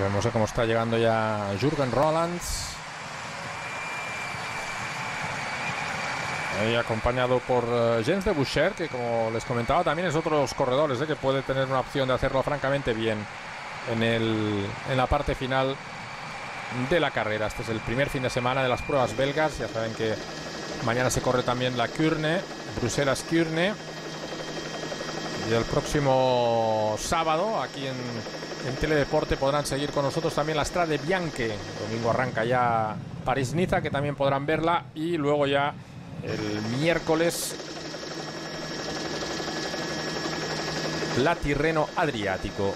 Vemos cómo está llegando ya Jürgen Rolands. Ahí acompañado por uh, Jens de Boucher, que como les comentaba también es otro de los corredores, ¿eh? que puede tener una opción de hacerlo francamente bien en, el, en la parte final de la carrera. Este es el primer fin de semana de las pruebas belgas. Ya saben que mañana se corre también la Kurne, Bruselas-Kurne. Y el próximo sábado, aquí en, Teledeporte, podrán seguir con nosotros también la Strade Bianche. El domingo arranca ya París-Niza, que también podrán verla. Y luego ya el miércoles la Tirreno Adriático.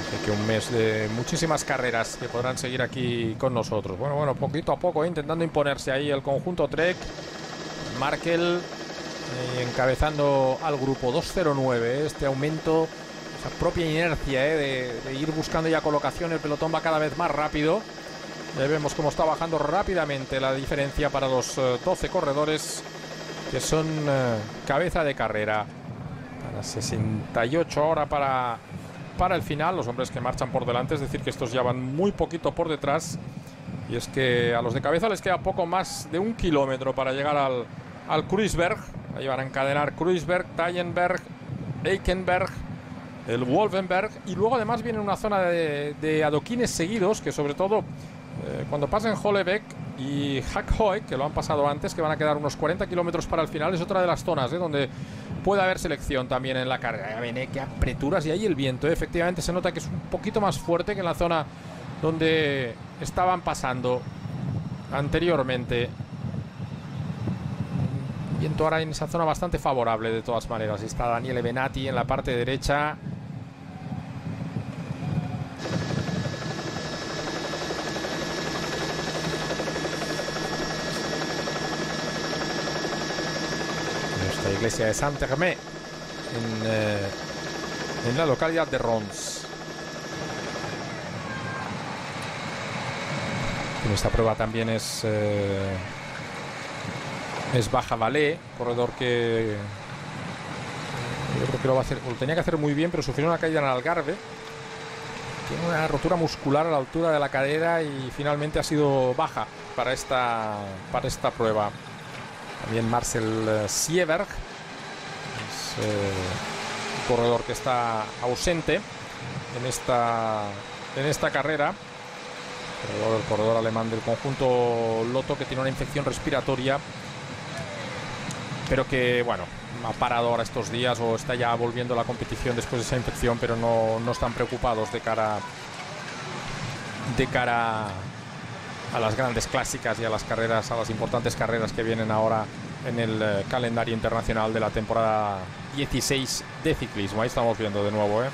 Así que un mes de muchísimas carreras que podrán seguir aquí con nosotros. Bueno, bueno, poquito a poco, ¿eh? intentando imponerse ahí el conjunto Trek. Markel eh, encabezando al grupo 209. Este aumento, esa propia inercia ¿eh? de, de ir buscando ya colocación. El pelotón va cada vez más rápido. Ya vemos cómo está bajando rápidamente la diferencia para los 12 eh, corredores que son eh, cabeza de carrera. Para 68 ahora para, para el final, los hombres que marchan por delante, es decir, que estos ya van muy poquito por detrás. Y es que a los de cabeza les queda poco más de un kilómetro para llegar al, al Kruisberg. Ahí van a encadenar Kruisberg, Tallenberg, Eikenberg, el Wolfenberg. Y luego además viene una zona de, adoquines seguidos que sobre todo eh, cuando pasen Hollebeck y Hackhoek, que lo han pasado antes, que van a quedar unos 40 kilómetros para el final, es otra de las zonas ¿eh? donde puede haber selección también en la carga. Ya ven, eh, qué apreturas y ahí el viento. ¿eh? Efectivamente se nota que es un poquito más fuerte que en la zona donde estaban pasando anteriormente. Viento ahora en esa zona bastante favorable de todas maneras. Está Daniele Benati en la parte derecha. la iglesia de Saint-Germain en, eh, en, la localidad de Rons. En esta prueba también es eh, es Baja Valé, corredor que yo creo que lo va a hacer, lo tenía que hacer muy bien, pero sufrió una caída en Algarve. Tiene una rotura muscular a la altura de la cadera y finalmente ha sido baja para esta para esta prueba. También Marcel Sieberg, es eh, corredor que está ausente en esta, en esta carrera. El corredor, corredor alemán del conjunto Loto que tiene una infección respiratoria, pero que, bueno, ha parado ahora estos días o está ya volviendo la competición después de esa infección, pero no, no están preocupados de cara de cara a las grandes clásicas y a las carreras, a las importantes carreras que vienen ahora en el eh, calendario internacional de la temporada 16 de ciclismo. Ahí estamos viendo de nuevo ¿eh?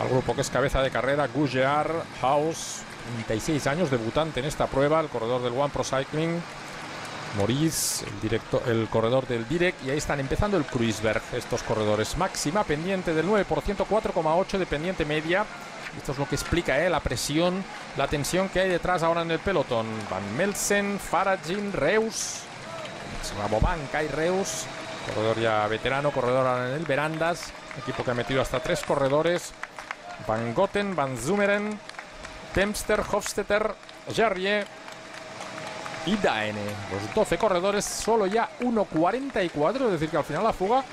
al grupo que es cabeza de carrera, Gougear House, 36 años, debutante en esta prueba, el corredor del One Pro Cycling. Maurice, el, corredor del Direct, y ahí están empezando el Kruisberg, estos corredores. Máxima pendiente del 9%, 4,8 de pendiente media. Esto es lo que explica ¿eh? la presión, la tensión que hay detrás ahora en el pelotón. Van Melsen, Faragin, Reus, Rabobank, Kai Reus, corredor ya veterano, corredor en el Verandas, equipo que ha metido hasta tres corredores. Van Goten, Van Zumeren, Temster, Hofstetter, Jarrier y Daene. Los 12 corredores, solo ya 1.44, es decir, que al final la fuga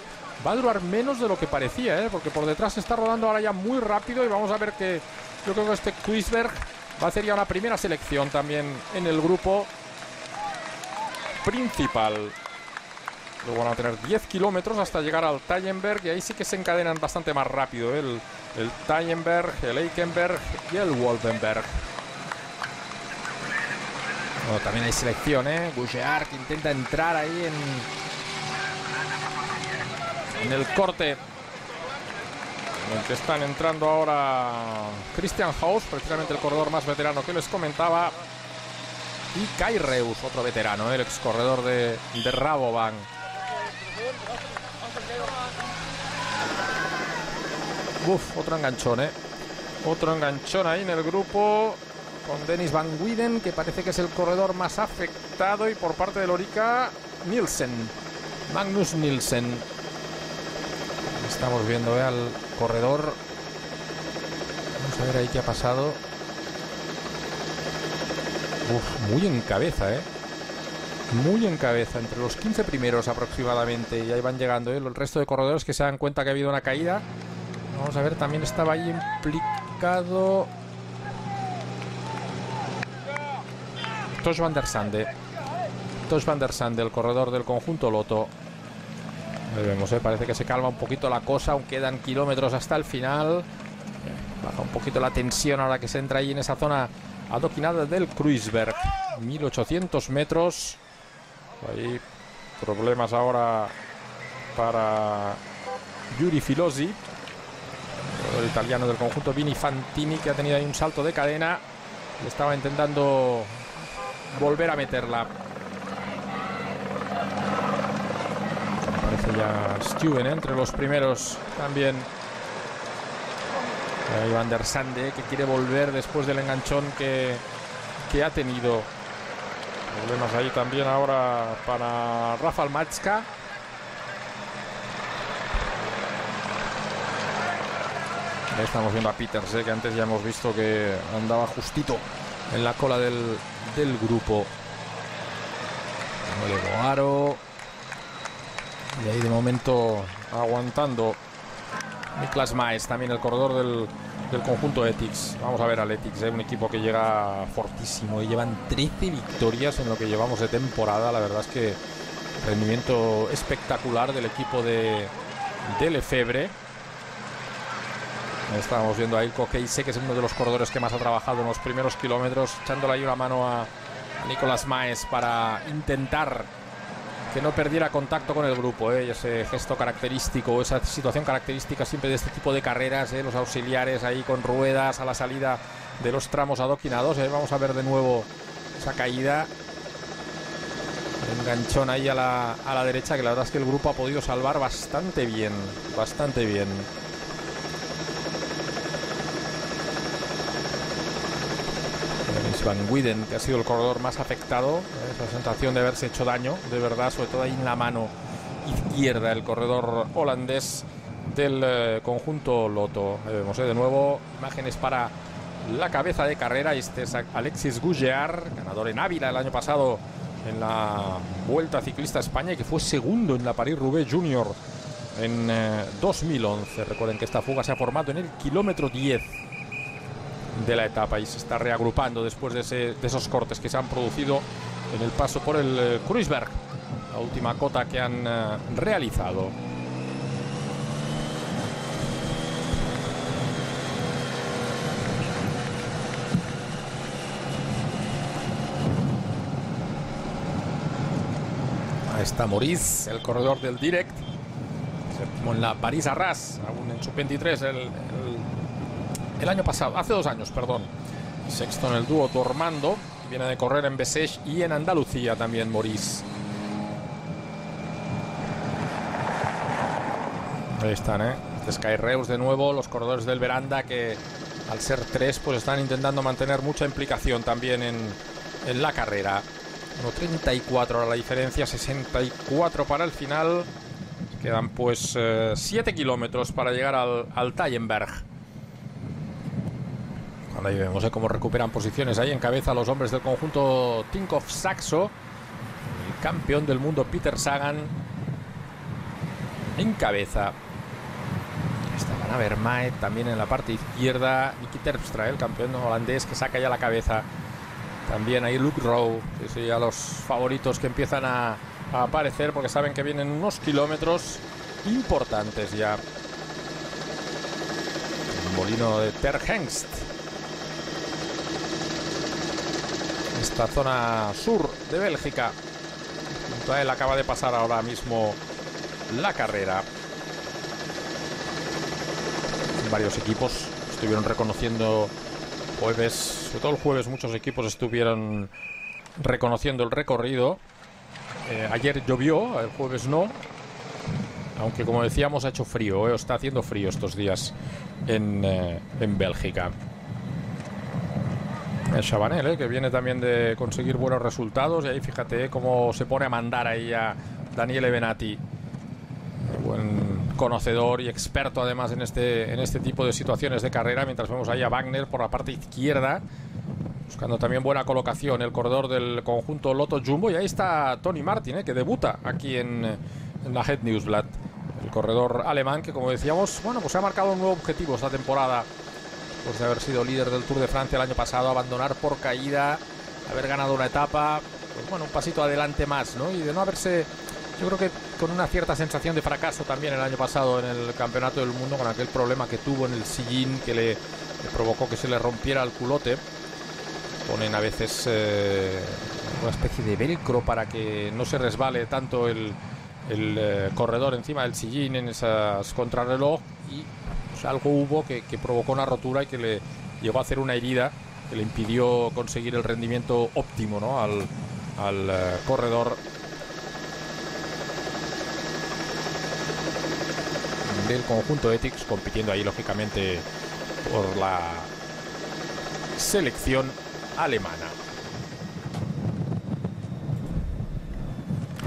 va a durar menos de lo que parecía, ¿eh? porque por detrás se está rodando ahora ya muy rápido y vamos a ver que yo creo que este Kuisberg va a hacer ya una primera selección también en el grupo principal. Luego van a tener 10 kilómetros hasta llegar al Tallenberg y ahí sí que se encadenan bastante más rápido ¿eh? el, el Tallenberg, el Eikenberg y el Wolfenberg. También hay selección, ¿eh? Gougear que intenta entrar ahí en, en el corte. En el que están entrando ahora Christian Haus, precisamente el corredor más veterano que les comentaba. Y Kai Reus, otro veterano, ¿eh? el ex corredor de, de Rabobank. Uf, otro enganchón, ¿eh? Otro enganchón ahí en el grupo con Dennis Van Widen, que parece que es el corredor más afectado, y por parte de Lorica, Nielsen, Magnus Nielsen. Estamos viendo ¿eh? al corredor. Vamos a ver ahí qué ha pasado. Uf, muy en cabeza, ¿eh? Muy en cabeza, entre los 15 primeros aproximadamente. Y ahí van llegando, ¿eh? El resto de corredores que se dan cuenta que ha habido una caída. Vamos a ver, también estaba ahí implicado... Tosh van der Sande. Tosh van der Sande, el corredor del conjunto Loto. Vemos, ¿eh? parece que se calma un poquito la cosa, aún quedan kilómetros hasta el final. Baja un poquito la tensión ahora que se entra ahí en esa zona adoquinada del Kruisberg. 1800 metros. Ahí problemas ahora para Yuri Filosi, el italiano del conjunto Vini Fantini, que ha tenido ahí un salto de cadena estaba intentando volver a meterla. Aparece ya Steven entre los primeros también. Ahí Van der Sande que quiere volver después del enganchón que, que ha tenido. Problemas ahí también ahora para Rafael Matska. Ahí estamos viendo a Peters, ¿eh? que antes ya hemos visto que andaba justito en la cola del, del grupo. Aro. Y ahí de momento aguantando Niklas Maes, también el corredor del, del conjunto Ethics. Vamos a ver al Ethics, ¿eh? un equipo que llega fortísimo y llevan 13 victorias en lo que llevamos de temporada. La verdad es que rendimiento espectacular del equipo de, de Lefebvre. Estábamos viendo ahí Coqueise, que es uno de los corredores que más ha trabajado en los primeros kilómetros, echándole ahí una mano a, a Nicolás Maes para intentar que no perdiera contacto con el grupo, ¿eh? ese gesto característico, esa situación característica siempre de este tipo de carreras, ¿eh? los auxiliares ahí con ruedas a la salida de los tramos adoquinados. ¿eh? Vamos a ver de nuevo esa caída. Enganchón ahí a la, a la derecha, que la verdad es que el grupo ha podido salvar bastante bien, bastante bien. Van Widen, que ha sido el corredor más afectado, esa sensación de haberse hecho daño, de verdad, sobre todo ahí en la mano izquierda, el corredor holandés del eh, conjunto Loto. Ahí vemos eh, de nuevo imágenes para la cabeza de carrera. Este es Alexis Gougear, ganador en Ávila el año pasado en la Vuelta Ciclista a España y que fue segundo en la París-Roubaix Junior en eh, 2011. Recuerden que esta fuga se ha formado en el kilómetro 10 de la etapa y se está reagrupando después de, ese, de, esos cortes que se han producido en el paso por el eh, Kruisberg, la última cota que han eh, realizado. Ahí está Maurice, el corredor del Direct. Séptimo en la París Arras, aún en sub 23, el, el el año pasado, hace dos años, perdón. Sexto en el dúo Tormando, viene de correr en Besech y en Andalucía también Maurice. Ahí están, ¿eh? Sky Reus de nuevo, los corredores del Veranda que al ser tres pues están intentando mantener mucha implicación también en, en la carrera. 1.34 ahora la diferencia, 64 para el final. Quedan pues 7 eh, kilómetros para llegar al, al Tallenberg. Ahí vemos cómo recuperan posiciones ahí en cabeza los hombres del conjunto Tinkoff Saxo. El campeón del mundo Peter Sagan en cabeza. Está Van Avermaet también en la parte izquierda. Nicky Terpstra, el campeón holandés que saca ya la cabeza. También ahí Luke Rowe, que son ya los favoritos que empiezan a, a aparecer porque saben que vienen unos kilómetros importantes ya. El molino de Terhengst. Esta zona sur de Bélgica. Junto a él acaba de pasar ahora mismo la carrera. Varios equipos estuvieron reconociendo jueves, sobre todo el jueves muchos equipos estuvieron reconociendo el recorrido. Eh, ayer llovió, el jueves no. Aunque como decíamos ha hecho frío, eh, está haciendo frío estos días en, eh, en Bélgica. El Chabanel, ¿eh? que viene también de conseguir buenos resultados. Y ahí fíjate ¿eh? cómo se pone a mandar ahí a Daniele Benati. Buen conocedor y experto además en este, en este tipo de situaciones de carrera. Mientras vemos ahí a Wagner por la parte izquierda. Buscando también buena colocación el corredor del conjunto Loto Jumbo. Y ahí está Tony Martin, ¿eh? que debuta aquí en, en la Head Newsblad. El corredor alemán que, como decíamos, bueno, pues ha marcado un nuevo objetivo esta temporada. Pues de haber sido líder del Tour de Francia el año pasado, abandonar por caída, haber ganado una etapa, pues bueno, un pasito adelante más, ¿no? Y de no haberse, yo creo que con una cierta sensación de fracaso también el año pasado en el Campeonato del Mundo, con aquel problema que tuvo en el sillín que le, le provocó que se le rompiera el culote. Ponen a veces eh, una especie de velcro para que no se resbale tanto el, el eh, corredor encima del sillín en esas contrarreloj y algo hubo que, provocó una rotura y que le llegó a hacer una herida que le impidió conseguir el rendimiento óptimo ¿no? al, uh, corredor del conjunto Ethics compitiendo ahí lógicamente por la selección alemana.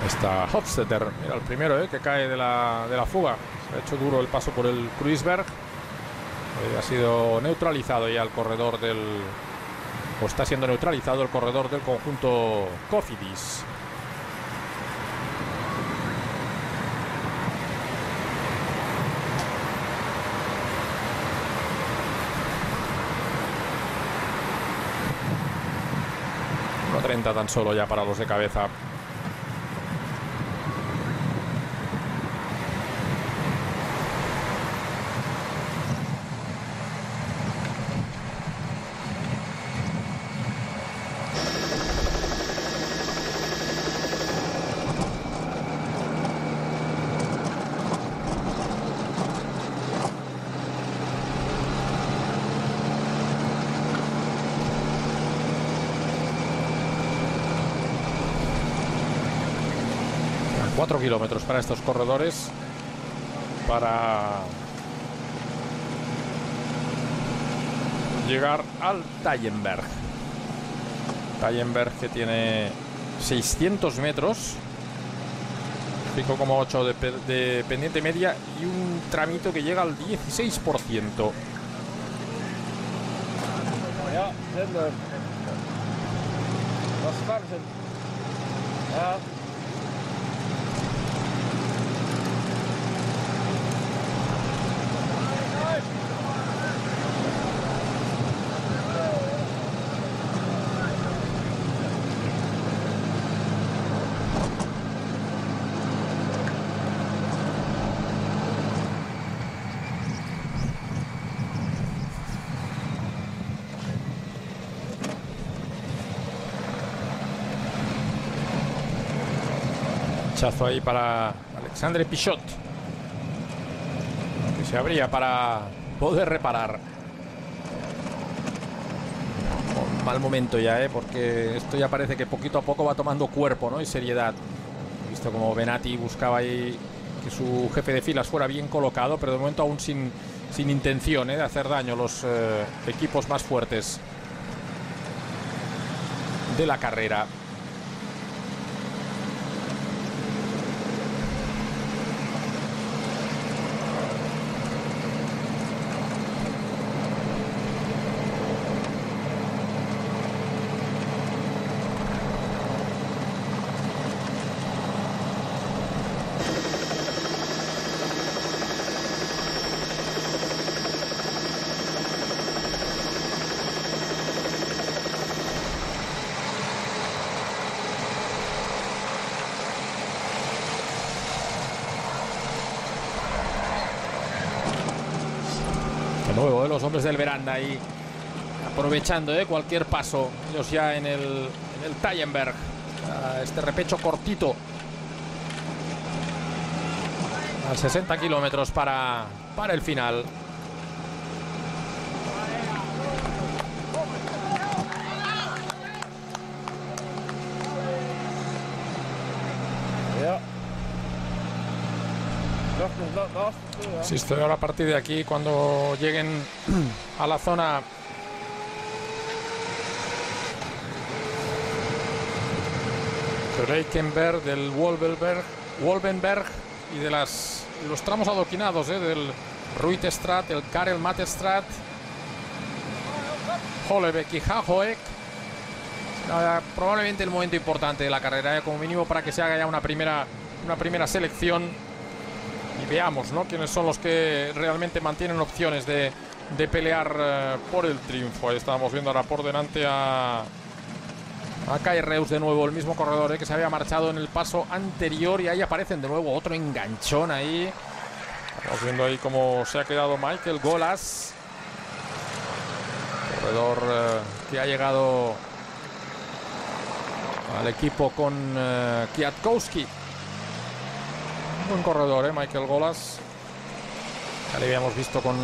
Está Hofstetter, era el primero ¿eh? que cae de la, de la fuga. Ha hecho duro el paso por el Kreuzberg. Eh, ha sido neutralizado ya el corredor del. O está siendo neutralizado el corredor del conjunto Cofidis. No 30 tan solo ya para los de cabeza. Cuatro para estos corredores para llegar al Tallenberg. Tallenberg que tiene 600 metros, 5,8 de, de pendiente media y un tramito que llega al 16%. Ja, zender. Dat is Sparsen. Ja. Chazo ahí para Alexandre Pichot. Que se abría para poder reparar. Mal momento ya, ¿eh? porque esto ya parece que poquito a poco va tomando cuerpo ¿no? y seriedad. Visto como Benati buscaba ahí que su jefe de filas fuera bien colocado, pero de momento aún sin, sin intención ¿eh? de hacer daño los eh, equipos más fuertes de la carrera. De nuevo, ¿eh? los hombres del veranda ahí aprovechando ¿eh? cualquier paso. Ellos ya en el, en el Tallenberg. Este repecho cortito. A 60 kilómetros para, para el final. Si estoy ahora a partir de aquí, cuando lleguen a la zona Reichenberg, del Wolvenberg, Wolvenberg y de las los tramos adoquinados ¿eh? del Ruitestrat, el Karel Matestrat, Hollebeck y Hajoek. probablemente el momento importante de la carrera, como mínimo para que se haga ya una primera, una primera selección veamos ¿no? quiénes son los que realmente mantienen opciones de, de pelear eh, por el triunfo. Ahí estamos viendo ahora por delante a, a Kai Reus de nuevo, el mismo corredor eh, que se había marchado en el paso anterior y ahí aparecen de nuevo otro enganchón ahí. Estamos viendo ahí cómo se ha quedado Michael Golas. Corredor eh, que ha llegado al equipo con Kiatkowski. Buen corredor, ¿eh? Michael Golas. Ya le habíamos visto con,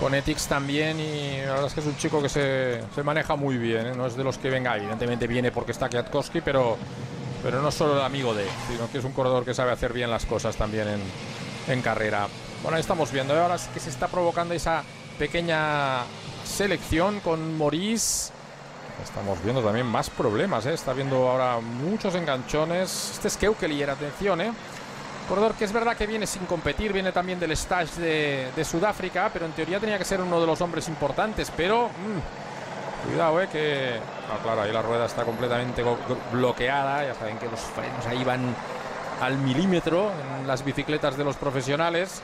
con Etix también y la verdad es que es un chico que se, se maneja muy bien, ¿eh? no es de los que venga, evidentemente viene porque está Kwiatkowski, pero, pero no solo el amigo de, sino que es un corredor que sabe hacer bien las cosas también en, en carrera. Bueno, ahí estamos viendo, ¿eh? ahora sí que se está provocando esa pequeña selección con Maurice. Estamos viendo también más problemas, ¿eh? está viendo ahora muchos enganchones. Este es Keukelier, atención, ¿eh? Corredor que es verdad que viene sin competir, viene también del stage de, Sudáfrica, pero en teoría tenía que ser uno de los hombres importantes. Pero mm, cuidado, eh, que. claro, ahí la rueda está completamente bloqueada. Ya saben que los frenos ahí van al milímetro en las bicicletas de los profesionales.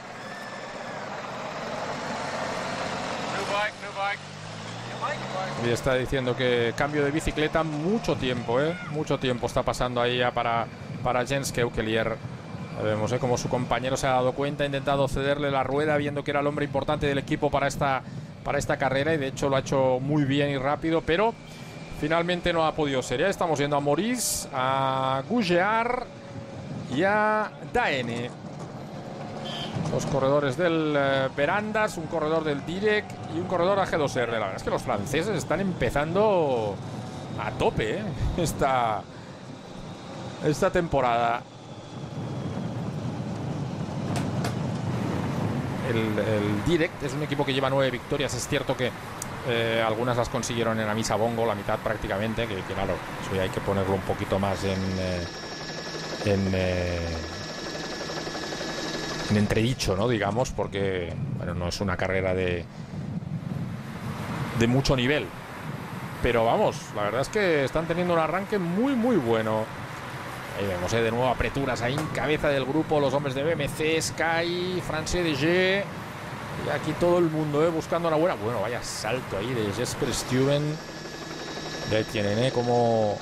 Y está diciendo que cambio de bicicleta mucho tiempo, ¿eh? Mucho tiempo está pasando ahí ya para, para Jens Keukelier. Vemos ¿eh? como su compañero se ha dado cuenta, ha intentado cederle la rueda, viendo que era el hombre importante del equipo para esta, para esta carrera y de hecho lo ha hecho muy bien y rápido, pero finalmente no ha podido ser. Ya estamos viendo a Maurice, a Gougear y a Daene. Los corredores del eh, un corredor del Direct y un corredor a G2R. La verdad es que los franceses están empezando a tope ¿eh? esta, esta temporada. El, Direct es un equipo que lleva nueve victorias. Es cierto que eh, algunas las consiguieron en la bongo, la mitad prácticamente, que, claro, eso hay que ponerlo un poquito más en, eh, en, eh, en, entredicho, ¿no? Digamos, porque bueno, no es una carrera de, de mucho nivel. Pero vamos, la verdad es que están teniendo un arranque muy, muy bueno. Ahí vemos eh, de nuevo apreturas ahí en cabeza del grupo los hombres de BMC, Sky, France DG. Y aquí todo el mundo eh, buscando una buena. Bueno, vaya salto ahí de Jesper Steven. Ya tienen, ¿eh? Como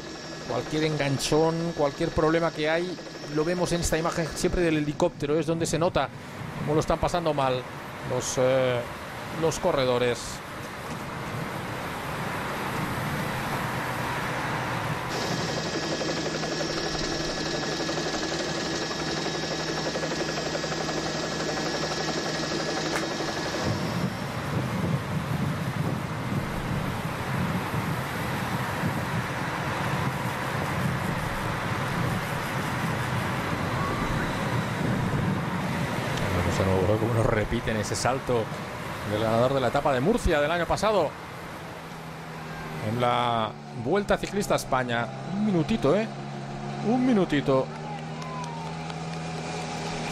cualquier enganchón, cualquier problema que hay, lo vemos en esta imagen siempre del helicóptero. Es donde se nota cómo lo están pasando mal los, eh, los corredores. en ese salto del ganador de la etapa de Murcia del año pasado. En la Vuelta Ciclista España. Un minutito, ¿eh? Un minutito.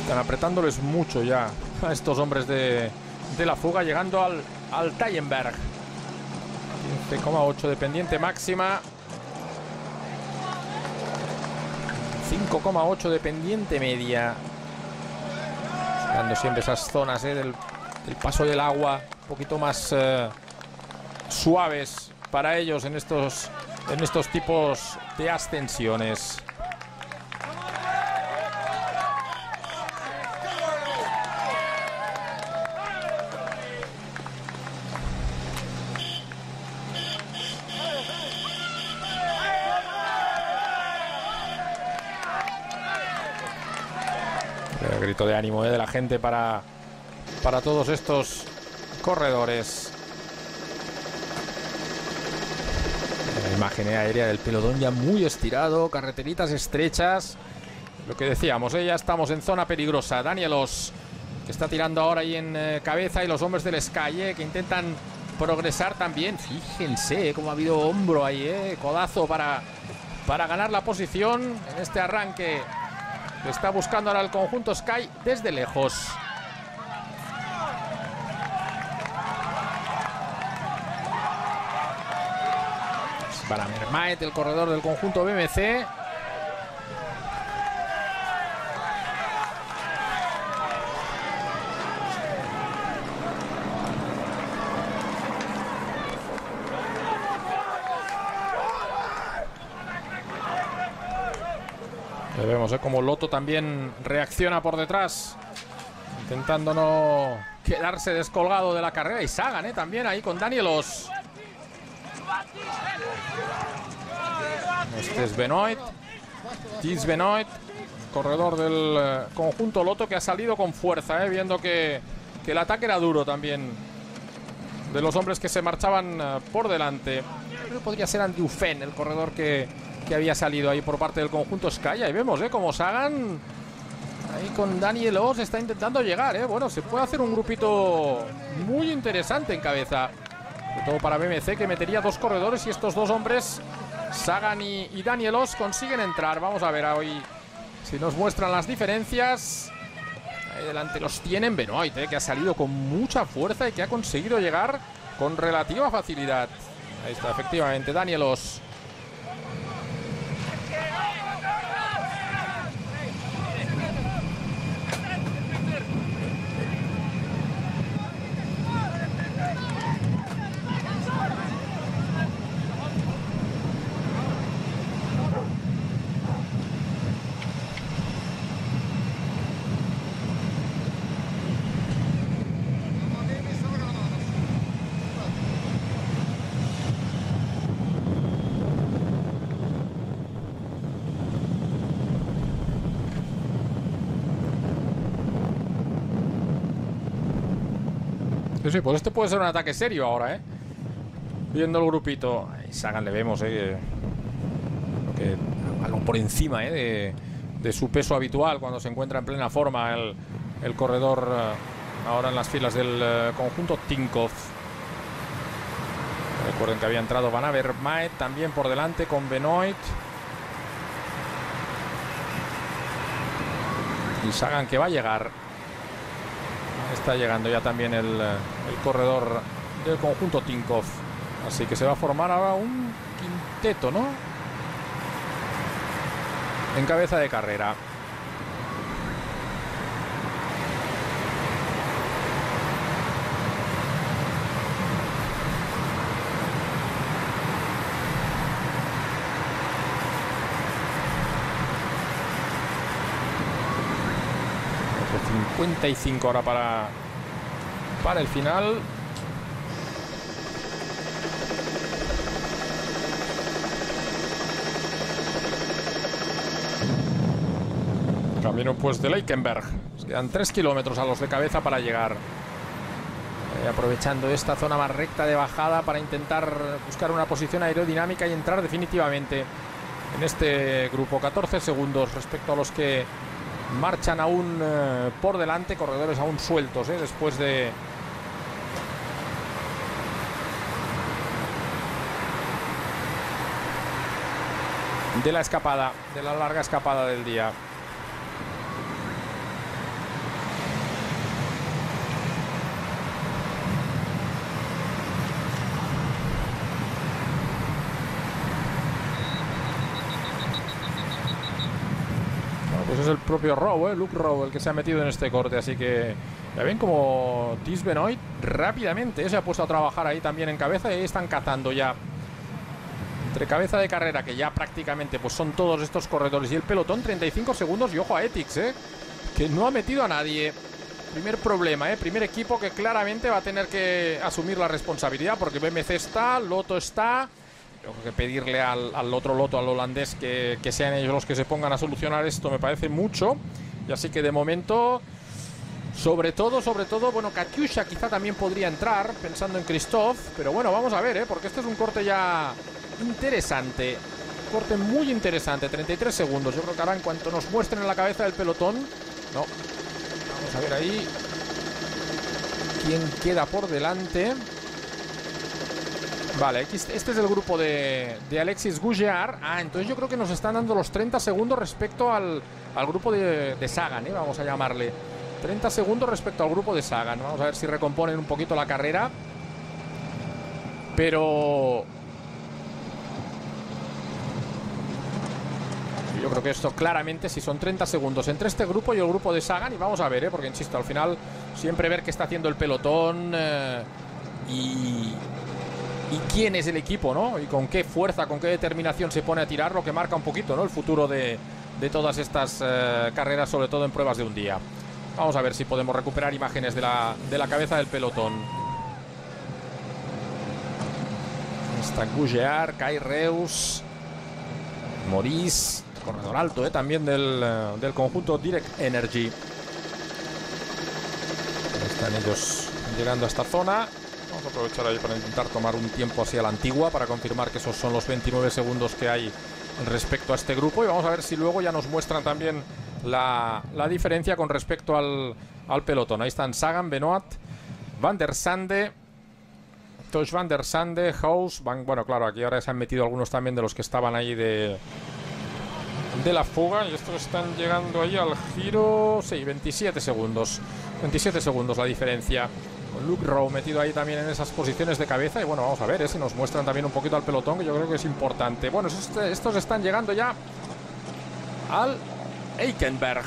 Están apretándoles mucho ya a estos hombres de, de la fuga, llegando al, al Tayenberg. 15,8 de pendiente máxima. 5,8 de pendiente media dando siempre esas zonas eh, del, paso del agua un poquito más eh, suaves para ellos en estos, en estos tipos de ascensiones. grito de ánimo eh, de la gente para, para todos estos corredores. La imagen aérea del pelotón ya muy estirado, carreteritas estrechas. Lo que decíamos, eh, ya estamos en zona peligrosa. Danielos, que está tirando ahora ahí en eh, cabeza, y los hombres del Sky, que intentan progresar también. Fíjense cómo ha habido hombro ahí, codazo para, para ganar la posición en este arranque Está buscando ahora el conjunto Sky desde lejos. Van Avermaet, el corredor del conjunto BMC. Vemos ¿eh? como Loto también reacciona por detrás, intentando no quedarse descolgado de la carrera. Y Sagan ¿eh? también ahí con Danielos. Este es Benoit. Tis Benoit, corredor del eh, conjunto Loto que ha salido con fuerza, ¿eh? viendo que, que el ataque era duro también de los hombres que se marchaban eh, por delante. Creo que podría ser Andy Ufen, el corredor que, que había salido ahí por parte del conjunto Sky. Ahí vemos, ¿eh? Como Sagan ahí con Daniel Oz está intentando llegar, ¿eh? Bueno, se puede hacer un grupito muy interesante en cabeza. Sobre todo para BMC que metería dos corredores y estos dos hombres, Sagan y, y Daniel Oz, consiguen entrar. Vamos a ver hoy si nos muestran las diferencias. Ahí delante los tienen Benoit, ¿eh? que ha salido con mucha fuerza y que ha conseguido llegar con relativa facilidad. Ahí está, efectivamente, Danielos. Sí, pues este puede ser un ataque serio ahora, ¿eh? Viendo el grupito. Ahí Sagan le vemos, ¿eh? Que algo por encima, ¿eh? De, de, su peso habitual cuando se encuentra en plena forma el, el corredor uh, ahora en las filas del conjunto Tinkov. Recuerden que había entrado Van Avermaet también por delante con Benoit. Y Sagan que va a llegar está llegando ya también el, el, corredor del conjunto Tinkov. Así que se va a formar ahora un quinteto, ¿no? En cabeza de carrera. Otro 55 ahora para, para el final. Camino pues de Leikenberg. Quedan 3 kilómetros a los de cabeza para llegar. Eh, aprovechando esta zona más recta de bajada para intentar buscar una posición aerodinámica y entrar definitivamente en este grupo. 14 segundos respecto a los que marchan aún eh, por delante, corredores aún sueltos eh, después de... De la escapada, de la larga escapada del día. pues es el propio Rowe, ¿eh? Luke Rowe, el que se ha metido en este corte. Así que ya ven como Tis Benoit rápidamente se ha puesto a trabajar ahí también en cabeza y ahí están cazando ya. Entre cabeza de carrera, que ya prácticamente pues son todos estos corredores y el pelotón, 35 segundos y ojo a Etix, ¿eh? que no ha metido a nadie. Primer problema, ¿eh? primer equipo que claramente va a tener que asumir la responsabilidad porque BMC está, Loto está. Tengo que pedirle al, al, otro loto, al holandés, que, que, sean ellos los que se pongan a solucionar esto, me parece mucho. Y así que de momento, sobre todo, sobre todo, bueno, Katyusha quizá también podría entrar, pensando en Christoph. Pero bueno, vamos a ver, ¿eh? porque este es un corte ya interesante. Corte muy interesante, 33 segundos. Yo creo que ahora en cuanto nos muestren en la cabeza del pelotón... No. Vamos a ver ahí. ¿Quién queda por delante? Vale, este es el grupo de, de Alexis Gougear. Ah, entonces yo creo que nos están dando los 30 segundos respecto al, al grupo de, de, Sagan, ¿eh? vamos a llamarle. 30 segundos respecto al grupo de Sagan. Vamos a ver si recomponen un poquito la carrera. Pero... Yo creo que esto claramente, si son 30 segundos entre este grupo y el grupo de Sagan, y vamos a ver, ¿eh? porque insisto, al final siempre ver qué está haciendo el pelotón eh, y, y quién es el equipo, ¿no? Y con qué fuerza, con qué determinación se pone a tirar, lo que marca un poquito, ¿no? El futuro de, todas estas eh, carreras, sobre todo en pruebas de un día. Vamos a ver si podemos recuperar imágenes de la, cabeza del pelotón. Está Gougear, Kai Reus, Maurice, corredor alto eh, también del, eh, del conjunto Direct Energy. Ahí están ellos llegando a esta zona. Vamos a aprovechar ahí para intentar tomar un tiempo así a la antigua para confirmar que esos son los 29 segundos que hay respecto a este grupo y vamos a ver si luego ya nos muestran también la, la diferencia con respecto al, al, pelotón. Ahí están Sagan, Benoit, Van der Sande, Tosh Van der Sande, House, Van, bueno, claro, aquí ahora se han metido algunos también de los que estaban ahí de, de la fuga y estos están llegando ahí al giro, sí, 27 segundos, 27 segundos la diferencia. Con Luke Rowe metido ahí también en esas posiciones de cabeza. Y bueno, vamos a ver ¿eh? si nos muestran también un poquito al pelotón, que yo creo que es importante. Bueno, estos están llegando ya al Eikenberg.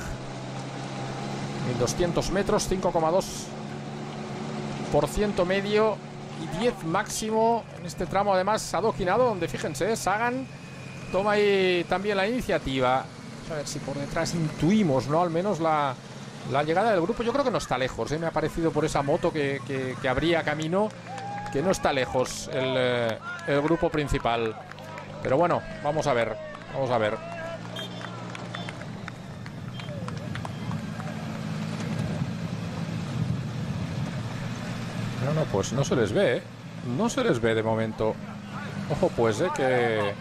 1200 metros, 5,2% medio y 10 máximo en este tramo además adoquinado, donde fíjense, ¿eh? Sagan toma ahí también la iniciativa. A ver si por detrás intuimos, ¿no? Al menos la, la llegada del grupo yo creo que no está lejos, ¿eh? me ha parecido por esa moto que, que, abría camino, que no está lejos el, eh, el, grupo principal. Pero bueno, vamos a ver, vamos a ver. No, no, pues no se les ve, ¿eh? No se les ve de momento. Ojo pues, ¿eh? Que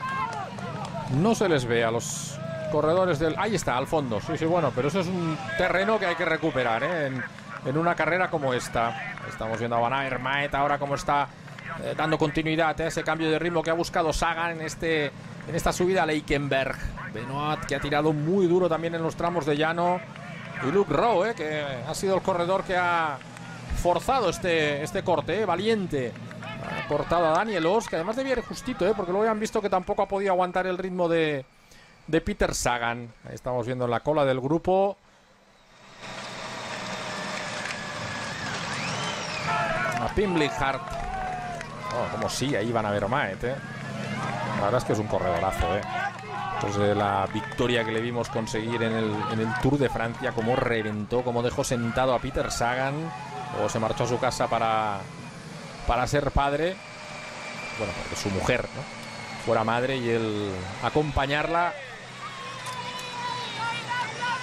no se les ve a los corredores del... Ahí está, al fondo. Sí, sí, bueno, pero eso es un terreno que hay que recuperar ¿eh? en, en, una carrera como esta. Estamos viendo a Van Aert ahora como está eh, dando continuidad a ese cambio de ritmo que ha buscado Sagan en, este, en esta subida a Leikenberg. Benoit, que ha tirado muy duro también en los tramos de llano. Y Luke Rowe, ¿eh? que ha sido el corredor que ha forzado este, este corte, ¿eh? valiente. Ha cortado a Daniel Os, que además debía ir justito, ¿eh? porque luego han visto que tampoco ha podido aguantar el ritmo de, de Peter Sagan. Ahí estamos viendo la cola del grupo. A Pimley Hart. Oh, como sí, ahí van a ver Maet, ¿eh? La verdad es que es un corredorazo, ¿eh? Pues de la victoria que le vimos conseguir en el, el Tour de Francia, como reventó, como dejó sentado a Peter Sagan. Luego se marchó a su casa para, para ser padre. Bueno, porque su mujer. Fuera madre y él acompañarla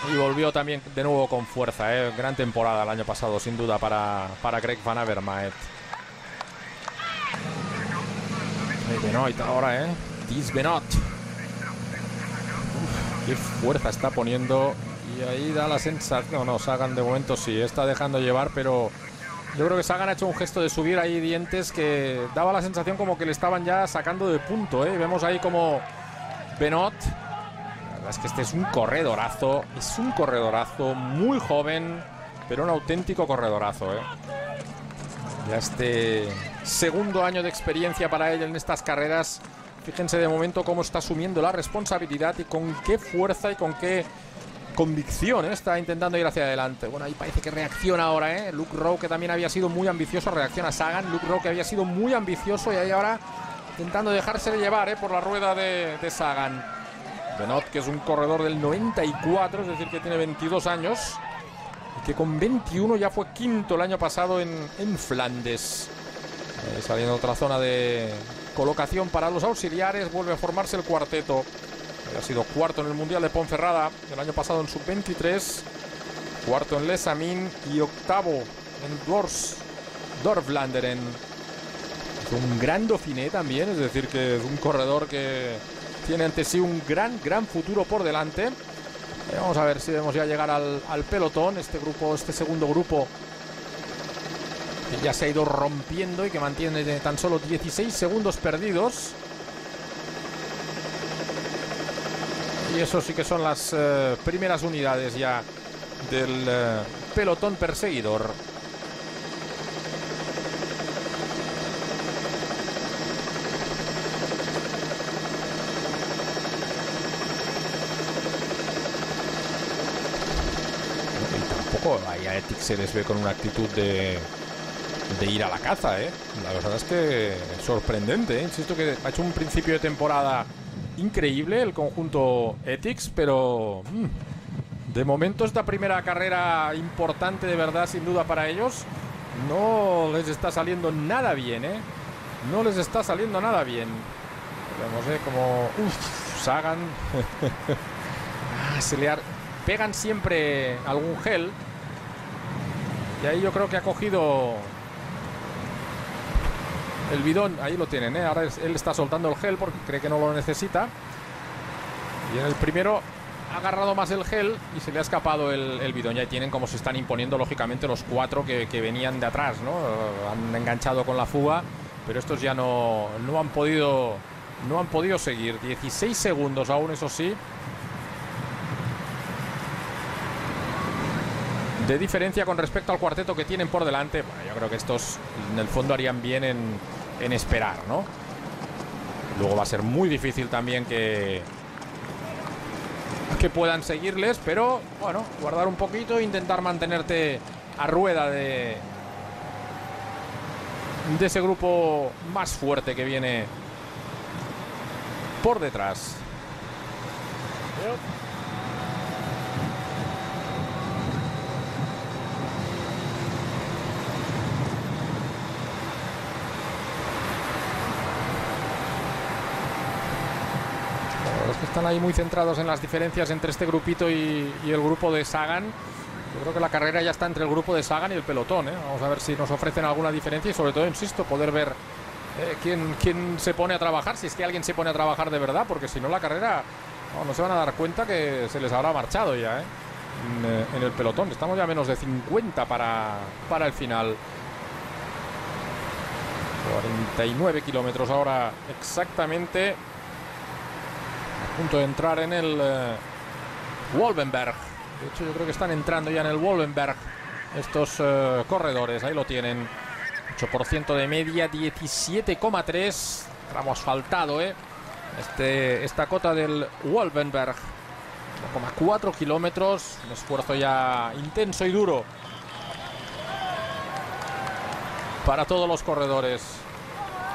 y volvió también de nuevo con fuerza. ¿eh? Gran temporada el año pasado, sin duda, para, para Greg Van Avermaet. Benoit ahora, ¿eh? Dis Benot. qué fuerza está poniendo. Y ahí da la sensación. No, no, Sagan de momento sí, está dejando llevar, pero yo creo que Sagan ha hecho un gesto de subir ahí dientes que daba la sensación como que le estaban ya sacando de punto. ¿eh? Vemos ahí como Benot es que este es un corredorazo, es un corredorazo muy joven, pero un auténtico corredorazo, ¿eh? Ya este segundo año de experiencia para él en estas carreras, fíjense de momento cómo está asumiendo la responsabilidad y con qué fuerza y con qué convicción ¿eh? está intentando ir hacia adelante. Bueno, ahí parece que reacciona ahora, ¿eh? Luke Rowe, que también había sido muy ambicioso, reacciona a Sagan. Luke Rowe, que había sido muy ambicioso y ahí ahora intentando dejarse de llevar ¿eh? por la rueda de, de Sagan. Benot, que es un corredor del 94, es decir, que tiene 22 años. Y que con 21 ya fue quinto el año pasado en, en Flandes. Eh, saliendo otra zona de colocación para los auxiliares, vuelve a formarse el cuarteto. Ha sido cuarto en el Mundial de Ponferrada el año pasado en sub-23, cuarto en Lesamin y octavo en Dors, Dorflanderen. Es un gran Dauphiné también, es decir, que es un corredor que tiene ante sí un gran, gran futuro por delante. Eh, vamos a ver si vemos ya llegar al, al, pelotón, este grupo, este segundo grupo que ya se ha ido rompiendo y que mantiene tan solo 16 segundos perdidos. Y eso sí que son las eh, primeras unidades ya del eh, pelotón perseguidor. Ethics se les ve con una actitud de, ir a la caza, ¿eh? La verdad es que sorprendente, ¿eh? Insisto que ha hecho un principio de temporada increíble el conjunto Ethics, pero mm, de momento esta primera carrera importante de verdad, sin duda para ellos, no les está saliendo nada bien, ¿eh? No les está saliendo nada bien. Vemos, ¿eh? Como... Uf, Sagan... Ah, se le pegan siempre algún gel. Y ahí yo creo que ha cogido el bidón. Ahí lo tienen, ¿eh? Ahora él está soltando el gel porque cree que no lo necesita. Y en el primero ha agarrado más el gel y se le ha escapado el, el bidón. Y ahí tienen como se están imponiendo, lógicamente, los cuatro que, que venían de atrás, ¿no? Han enganchado con la fuga, pero estos ya no, no han podido. No han podido seguir. 16 segundos aún, eso sí. De diferencia con respecto al cuarteto que tienen por delante, bueno, yo creo que estos en el fondo harían bien en, en esperar, ¿no? Luego va a ser muy difícil también que, que puedan seguirles, pero bueno, guardar un poquito e intentar mantenerte a rueda de, de ese grupo más fuerte que viene por detrás. Están ahí muy centrados en las diferencias entre este grupito y, el grupo de Sagan. Yo creo que la carrera ya está entre el grupo de Sagan y el pelotón. ¿eh? Vamos a ver si nos ofrecen alguna diferencia y sobre todo, insisto, poder ver eh, quién, quién se pone a trabajar, si es que alguien se pone a trabajar de verdad, porque si no la carrera no, se van a dar cuenta que se les habrá marchado ya ¿eh? en, eh, el pelotón. Estamos ya a menos de 50 para, para el final. 49 kilómetros ahora exactamente punto de entrar en el eh, Wolvenberg. De hecho, yo creo que están entrando ya en el Wolvenberg estos eh, corredores. Ahí lo tienen. 8% de media, 17,3. Tramo asfaltado, ¿eh? Este, esta cota del Wolvenberg. 1,4 kilómetros. Un esfuerzo ya intenso y duro para todos los corredores.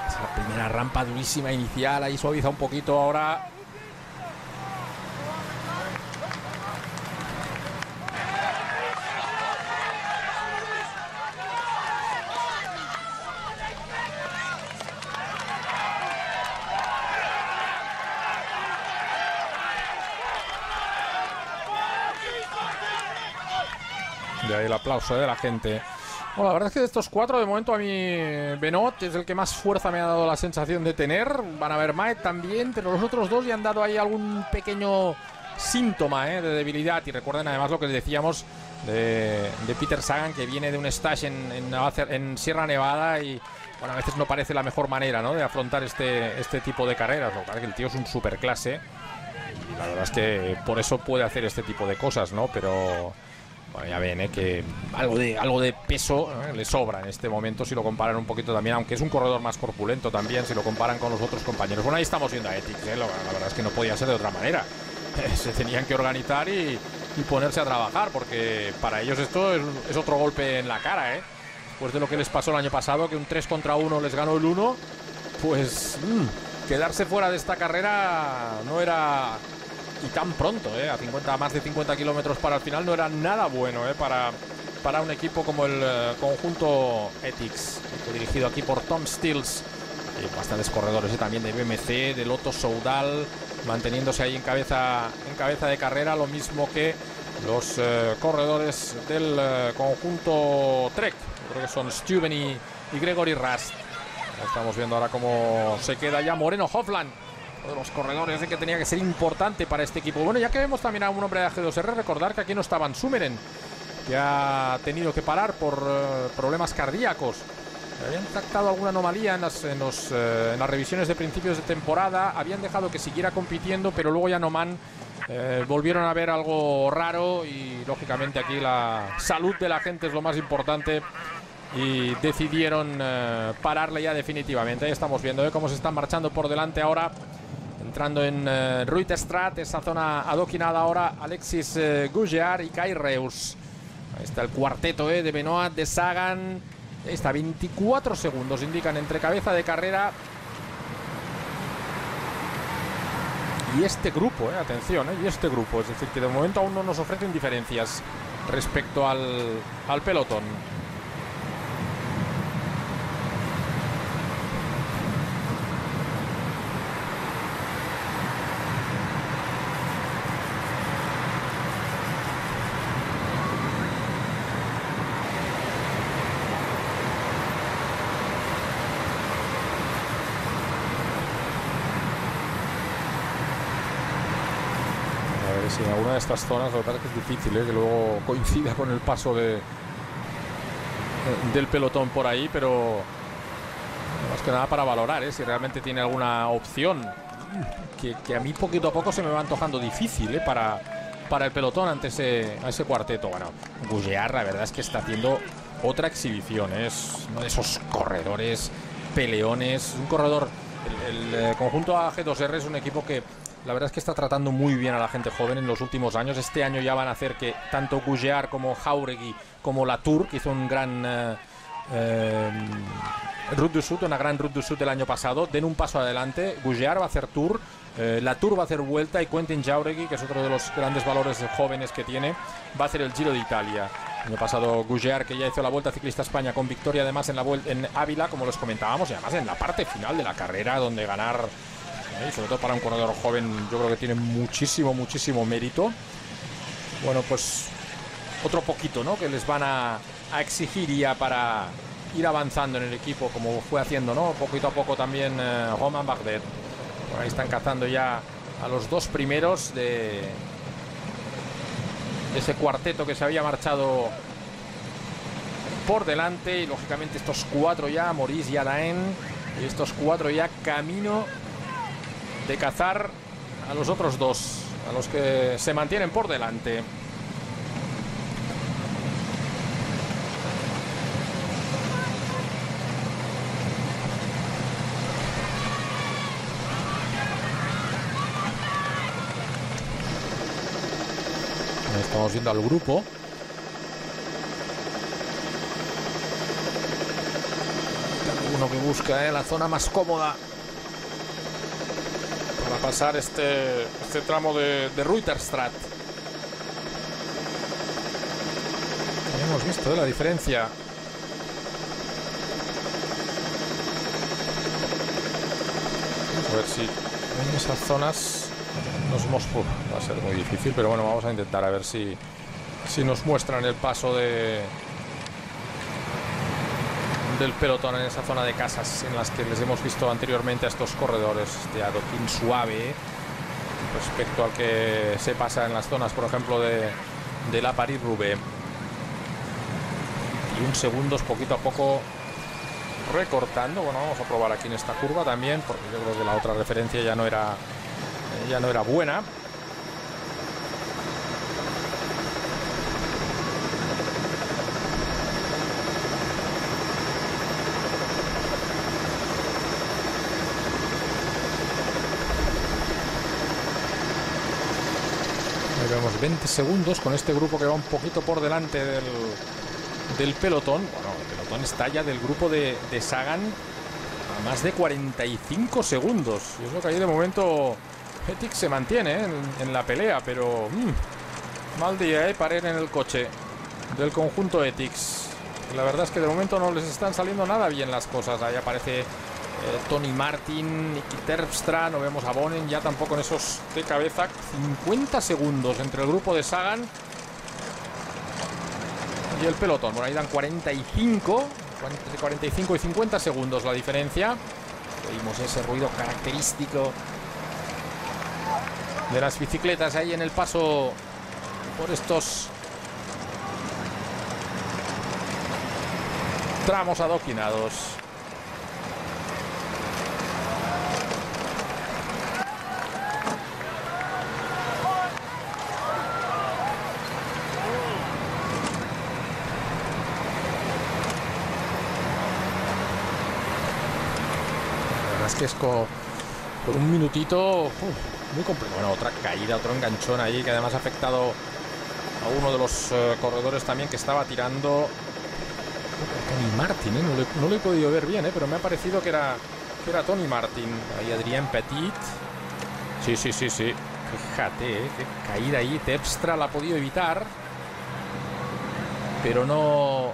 Es la primera rampa durísima inicial. Ahí suaviza un poquito ahora. De ahí el aplauso de la gente. Bueno, la verdad es que de estos cuatro, de momento a mí Benot es el que más fuerza me ha dado la sensación de tener. Van a ver Maet también, pero los otros dos ya han dado ahí algún pequeño síntoma ¿eh? de debilidad. Y recuerden además lo que decíamos de, de Peter Sagan, que viene de un stage en, en, en Sierra Nevada y bueno, a veces no parece la mejor manera ¿no? de afrontar este, este tipo de carreras. Lo que el tío es un superclase. Y la verdad es que por eso puede hacer este tipo de cosas, ¿no? Pero ya ven, ¿eh? que algo de, algo de peso ¿eh? le sobra en este momento si lo comparan un poquito también, aunque es un corredor más corpulento también, si lo comparan con los otros compañeros. Bueno, ahí estamos viendo a Ethics, ¿eh? la, verdad es que no podía ser de otra manera. Se tenían que organizar y, ponerse a trabajar, porque para ellos esto es, es otro golpe en la cara, ¿eh? Después de lo que les pasó el año pasado, que un 3 contra 1 les ganó el 1, pues mm, quedarse fuera de esta carrera no era y tan pronto, ¿eh? a 50, más de 50 kilómetros para el final, no era nada bueno ¿eh? para, para un equipo como el eh, conjunto equipo dirigido aquí por Tom Stills. Y bastantes corredores ¿eh? también de BMC, de Loto Soudal, manteniéndose ahí en cabeza, en cabeza de carrera, lo mismo que los eh, corredores del eh, conjunto Trek. Creo que son Steven y, y Gregory Rast. Estamos viendo ahora cómo se queda ya Moreno Hofland de los corredores de que tenía que ser importante para este equipo. Bueno, ya que vemos también a un hombre de AG2R, recordar que aquí no estaban Sumeren, que ha tenido que parar por eh, problemas cardíacos. Habían detectado alguna anomalía en las, en, los, eh, en las revisiones de principios de temporada, habían dejado que siguiera compitiendo, pero luego ya Noman eh, volvieron a ver algo raro y lógicamente aquí la salud de la gente es lo más importante y decidieron eh, pararle ya definitivamente. Ahí estamos viendo eh, cómo se están marchando por delante ahora entrando en uh, Ruitestrat, esa zona adoquinada ahora Alexis Gougear y Kai Reus. Ahí está el cuarteto ¿eh? de Benoit, de Sagan. Ahí está, 24 segundos indican entre cabeza de carrera y este grupo, eh, atención, eh, y este grupo. Es decir, que de momento aún no nos ofrecen diferencias respecto al pelotón. De estas zonas, lo que pasa es que es difícil, ¿eh? que luego coincida con el paso de, del pelotón por ahí, pero más que nada para valorar ¿eh? si realmente tiene alguna opción. Que, que a mí poquito a poco se me va antojando difícil ¿eh? para, para el pelotón ante ese, a ese cuarteto. Bueno, Gougear la verdad es que está haciendo otra exhibición. ¿eh? Es uno de esos corredores peleones. Un corredor. El, el, eh, conjunto AG2R es un equipo que la verdad es que está tratando muy bien a la gente joven en los últimos años. Este año ya van a hacer que tanto Gougear como Jauregui como Latour, que hizo un gran eh, eh, du Sud, una gran Route du Sud el año pasado, den un paso adelante. Gougear va a hacer Tour, eh, Latour va a hacer Vuelta y Quentin Jauregui, que es otro de los grandes valores jóvenes que tiene, va a hacer el Giro de Italia. El año pasado Gougear, que ya hizo la Vuelta Ciclista España con victoria además en, la vuelta, en Ávila, como les comentábamos, y además en la parte final de la carrera, donde ganar y sobre todo para un corredor joven yo creo que tiene muchísimo, muchísimo mérito. Bueno, pues otro poquito, ¿no? Que les van a, a exigir ya para ir avanzando en el equipo, como fue haciendo, ¿no? Poquito a poco también eh, Roman Bardet. Por ahí están cazando ya a los dos primeros de, de ese cuarteto que se había marchado por delante. Y lógicamente estos cuatro ya, Maurice y Alain, y estos cuatro ya camino de cazar a los otros dos, a los que se mantienen por delante. Estamos viendo al grupo. Uno que busca ¿eh? la zona más cómoda para pasar este, este tramo de, de. Hemos visto la diferencia. A ver si en esas zonas nos. Uf, va a ser muy difícil, pero bueno, vamos a intentar a ver si, si nos muestran el paso de del pelotón en esa zona de casas en las que les hemos visto anteriormente a estos corredores de adoquín suave respecto al que se pasa en las zonas, por ejemplo, de, de la Paris-Roubaix. Y un segundos poquito a poco recortando. Bueno, vamos a probar aquí en esta curva también, porque yo creo que la otra referencia ya no era, ya no era buena. Ahí vemos 20 segundos con este grupo que va un poquito por delante del, del pelotón. Bueno, el pelotón está ya del grupo de, de Sagan a más de 45 segundos. Y es lo que ahí de momento Etix se mantiene ¿eh? en, la pelea, pero mmm, mal día, ¿eh? Para ir en el coche del conjunto Etix. La verdad es que de momento no les están saliendo nada bien las cosas. Ahí aparece Tony Martin, Nicky Terpstra, no vemos a Bonen ya tampoco en esos de cabeza. 50 segundos entre el grupo de Sagan y el pelotón. Bueno, ahí dan 45, 45 y 50 segundos la diferencia. Oímos ese ruido característico de las bicicletas ahí en el paso por estos tramos adoquinados. Con un minutito muy complejo. Bueno, otra caída, otro enganchón ahí que además ha afectado a uno de los eh, corredores también que estaba tirando. Tony Martin, ¿eh? no, lo, no, lo, he podido ver bien, ¿eh? pero me ha parecido que era, que era Tony Martin. Ahí Adrián Petit. Sí, sí, sí, sí. Fíjate, ¿eh? qué caída ahí. Tepstra la ha podido evitar. Pero no.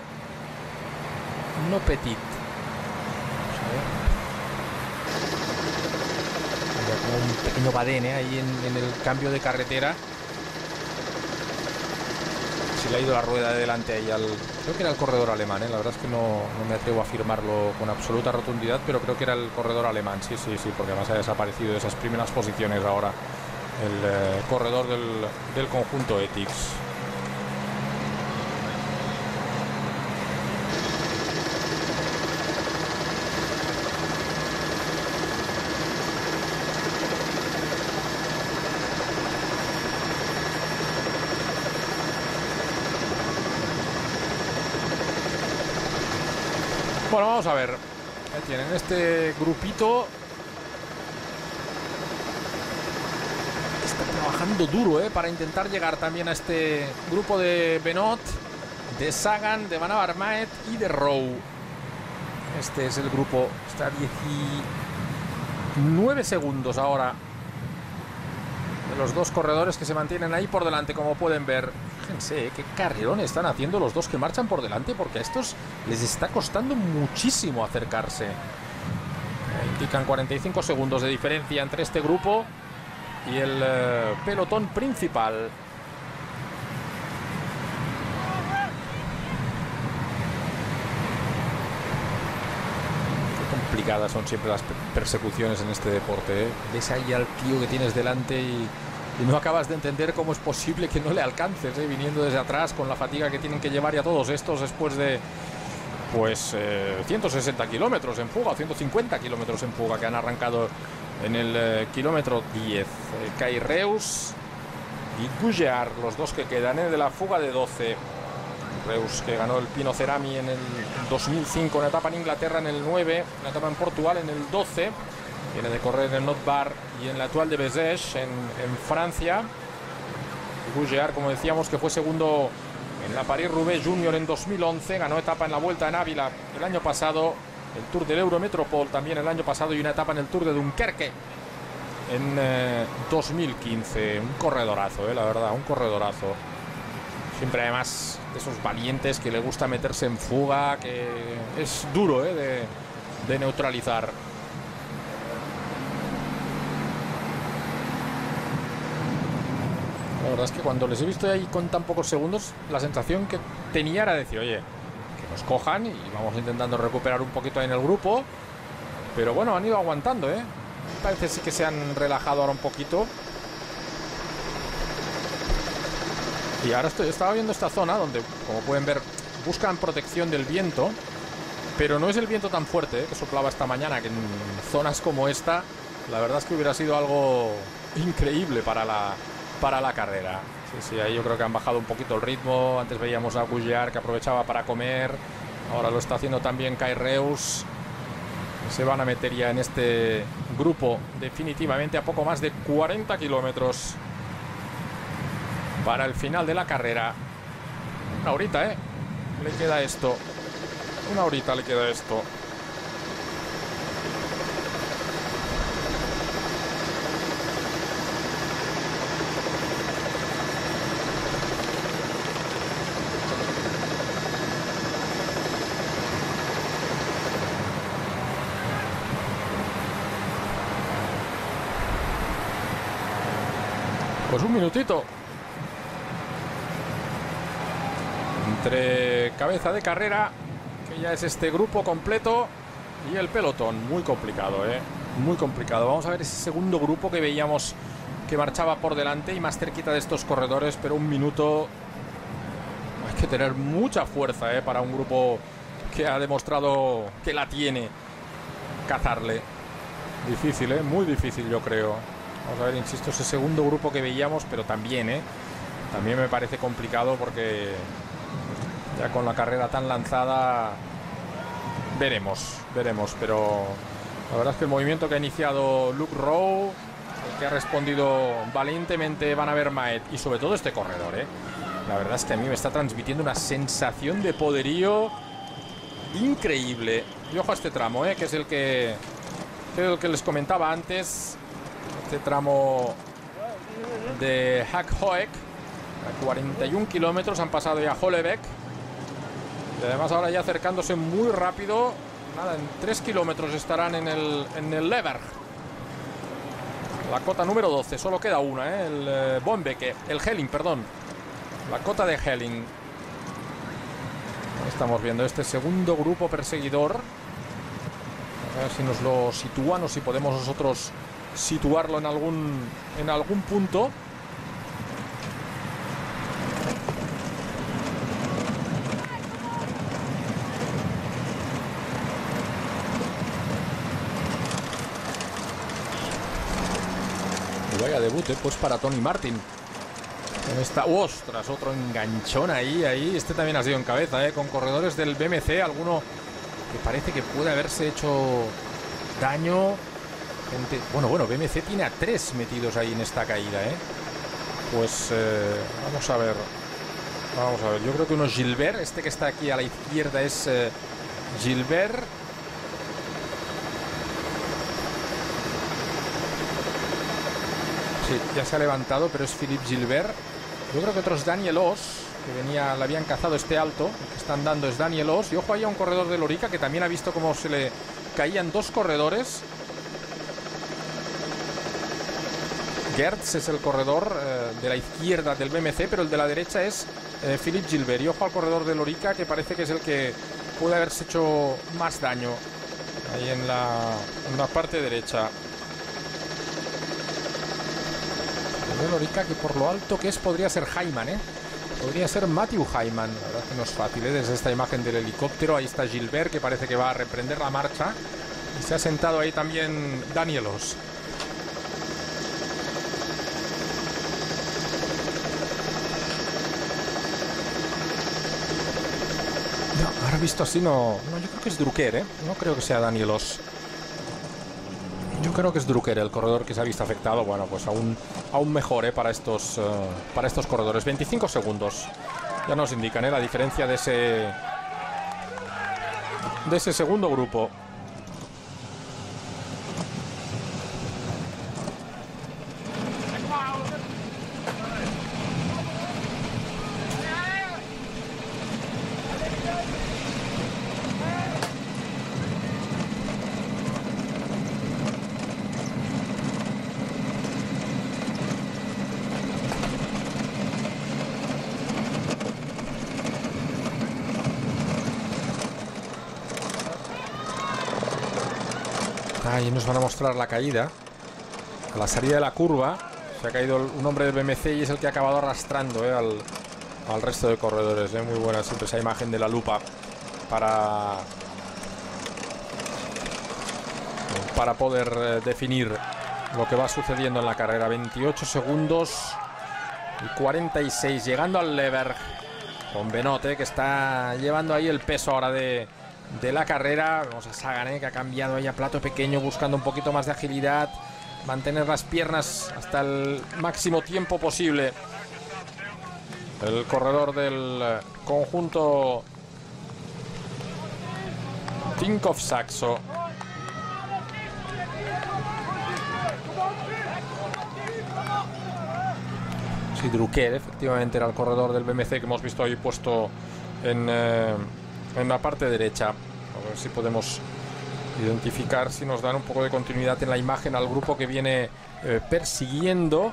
No Petit. Un pequeño badene ahí en, el cambio de carretera. Se le ha ido la rueda de delante ahí al. Creo que era el corredor alemán, ¿eh? la verdad es que no, me atrevo a afirmarlo con absoluta rotundidad, pero creo que era el corredor alemán, sí, sí, sí, porque además ha desaparecido de esas primeras posiciones ahora el eh, corredor del, del conjunto Ethics. Vamos a ver. Ahí tienen este grupito. Está trabajando duro ¿eh? para intentar llegar también a este grupo de Benot, de Sagan, de Van Avermaet y de Rowe. Este es el grupo. Está a 19 segundos ahora de los dos corredores que se mantienen ahí por delante, como pueden ver. Fíjense qué carrerón están haciendo los dos que marchan por delante, porque a estos les está costando muchísimo acercarse. Eh, indican 45 segundos de diferencia entre este grupo y el eh, pelotón principal. Complicadas son siempre las persecuciones en este deporte. ¿eh? Ves ahí al tío que tienes delante y y no acabas de entender cómo es posible que no le alcances, ¿eh? viniendo desde atrás con la fatiga que tienen que llevar ya todos estos después de pues eh, 160 kilómetros en fuga, 150 kilómetros en fuga que han arrancado en el eh, kilómetro 10. Kai Reus y Gujar, los dos que quedan ¿eh? de la fuga de 12. Reus que ganó el Pino Cerami en el 2005, una etapa en Inglaterra en el 9, una etapa en Portugal en el 12 Viene de correr en el y en la actual de Bezes en, Francia. Gougear, como decíamos, que fue segundo en la Paris-Roubaix Junior en 2011. Ganó etapa en la Vuelta en Ávila el año pasado. El Tour del Eurometropol también el año pasado y una etapa en el Tour de Dunkerque en eh, 2015. Un corredorazo, eh, la verdad, un corredorazo. Siempre además de esos valientes que le gusta meterse en fuga, que es duro eh, de neutralizar. Verdad es que cuando les he visto ahí con tan pocos segundos, la sensación que tenía era decir, oye, que nos cojan y vamos intentando recuperar un poquito ahí en el grupo. Pero bueno, han ido aguantando, ¿eh? Parece sí que se han relajado ahora un poquito. Y ahora estoy, estaba viendo esta zona donde, como pueden ver, buscan protección del viento. Pero no es el viento tan fuerte ¿eh? que soplaba esta mañana, que en zonas como esta, la verdad es que hubiera sido algo increíble para la, para la carrera. Sí, sí, ahí yo creo que han bajado un poquito el ritmo. Antes veíamos a Gulliar que aprovechaba para comer. Ahora lo está haciendo también Kai Reus. Se van a meter ya en este grupo definitivamente a poco más de 40 kilómetros para el final de la carrera. Una horita, ¿eh? Le queda esto. Una horita le queda esto. Un minutito. Entre cabeza de carrera, que ya es este grupo completo, y el pelotón. Muy complicado, ¿eh? Muy complicado. Vamos a ver ese segundo grupo que veíamos que marchaba por delante y más cerquita de estos corredores, pero un minuto... Hay que tener mucha fuerza, ¿eh? Para un grupo que ha demostrado que la tiene. Cazarle. Difícil, ¿eh? Muy difícil, yo creo. Vamos a ver, insisto, ese segundo grupo que veíamos, pero también, ¿eh? También me parece complicado porque ya con la carrera tan lanzada veremos, veremos, pero la verdad es que el movimiento que ha iniciado Luke Rowe, el que ha respondido valientemente Van Avermaet y sobre todo este corredor, ¿eh? La verdad es que a mí me está transmitiendo una sensación de poderío increíble. Y ojo a este tramo, ¿eh? que es el que, el que les comentaba antes. Este tramo de Hackhoek. A 41 kilómetros han pasado ya Hollebeck. Y además ahora ya acercándose muy rápido. Nada, en 3 kilómetros estarán en el, en el Leberg. La cota número 12, solo queda una, ¿eh? el eh, Bombeke, el Helling, perdón. La cota de Helling. Estamos viendo este segundo grupo perseguidor. A ver si nos lo sitúan o si podemos nosotros situarlo en algún, en algún punto. Vaya debut, pues para Tony Martin. Esta, ostras, otro enganchón ahí, ahí. Este también ha sido en cabeza, ¿eh? con corredores del BMC. Alguno que parece que puede haberse hecho daño. Bueno, bueno, BMC tiene a tres metidos ahí en esta caída, ¿eh? Pues eh, vamos a ver. Vamos a ver. Yo creo que uno es Gilbert. Este que está aquí a la izquierda es eh, Gilbert. Sí, ya se ha levantado, pero es Philippe Gilbert. Yo creo que otro es Daniel Os, que venía, le habían cazado este alto. El que están dando es Daniel Os. Y ojo ahí a un corredor de Lorica que también ha visto cómo se le caían dos corredores. Gertz es el corredor eh, de la izquierda del BMC, pero el de la derecha es eh, Philippe Gilbert. Y ojo al corredor de Lorica, que parece que es el que puede haberse hecho más daño ahí en la, en la parte derecha. de Lorica que por lo alto que es podría ser Jaiman, ¿eh? Podría ser Matthew Jaiman. La verdad que no es fácil, ¿eh? Desde esta imagen del helicóptero, ahí está Gilbert que parece que va a reprender la marcha. Y se ha sentado ahí también Danielos. Visto así no... No, yo creo que es Drucker, ¿eh? No creo que sea Danielos. Yo creo que es Drucker el corredor que se ha visto afectado. Bueno, pues aún, aún mejor ¿eh? para, estos, uh, para estos corredores. 25 segundos. Ya nos indican ¿eh? la diferencia de ese, de ese segundo grupo. Ahí nos van a mostrar la caída. A la salida de la curva se ha caído un hombre del BMC y es el que ha acabado arrastrando eh, al, resto de corredores. Eh. Muy buena siempre esa imagen de la lupa para, para poder eh, definir lo que va sucediendo en la carrera. 28 segundos y 46 llegando al Lever con Benote que está llevando ahí el peso ahora de, de la carrera. Vemos a Sagan, ¿eh? que ha cambiado ahí a plato pequeño, buscando un poquito más de agilidad. Mantener las piernas hasta el máximo tiempo posible. El corredor del conjunto Tinkoff Saxo. Sí, Drucker, efectivamente, era el corredor del BMC que hemos visto ahí puesto en. Eh, en la parte derecha. A ver si podemos identificar, si nos dan un poco de continuidad en la imagen al grupo que viene eh, persiguiendo.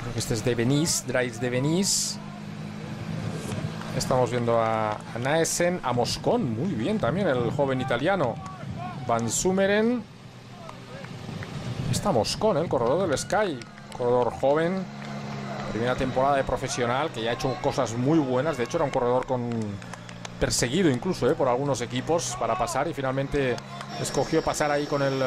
Creo que este es de Venice, Drives de Venice. Estamos viendo a, a Naesen, a Moscón, muy bien también el joven italiano. Van Sumeren. Está Moscón, el corredor del Sky. Corredor joven, Primera temporada de profesional que ya ha hecho cosas muy buenas. De hecho, era un corredor con perseguido incluso ¿eh? por algunos equipos para pasar y finalmente escogió pasar ahí con el,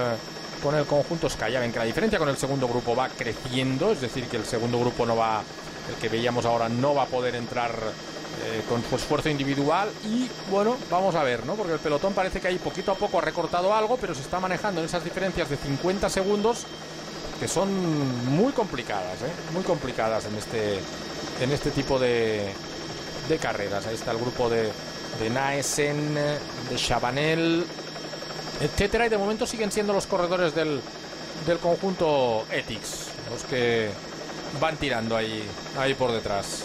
con el conjunto Sky. Ven que la diferencia con el segundo grupo va creciendo, es decir, que el segundo grupo no va, el que veíamos ahora, no va a poder entrar eh, con su esfuerzo individual. Y bueno, vamos a ver, ¿no? Porque el pelotón parece que ahí poquito a poco ha recortado algo, pero se está manejando en esas diferencias de 50 segundos que son muy complicadas, ¿eh? muy complicadas en este, en este tipo de, de carreras. Ahí está el grupo de, de Naesen, de Chabanel, etcétera. Y de momento siguen siendo los corredores del, del conjunto Ethics los que van tirando ahí, ahí por detrás.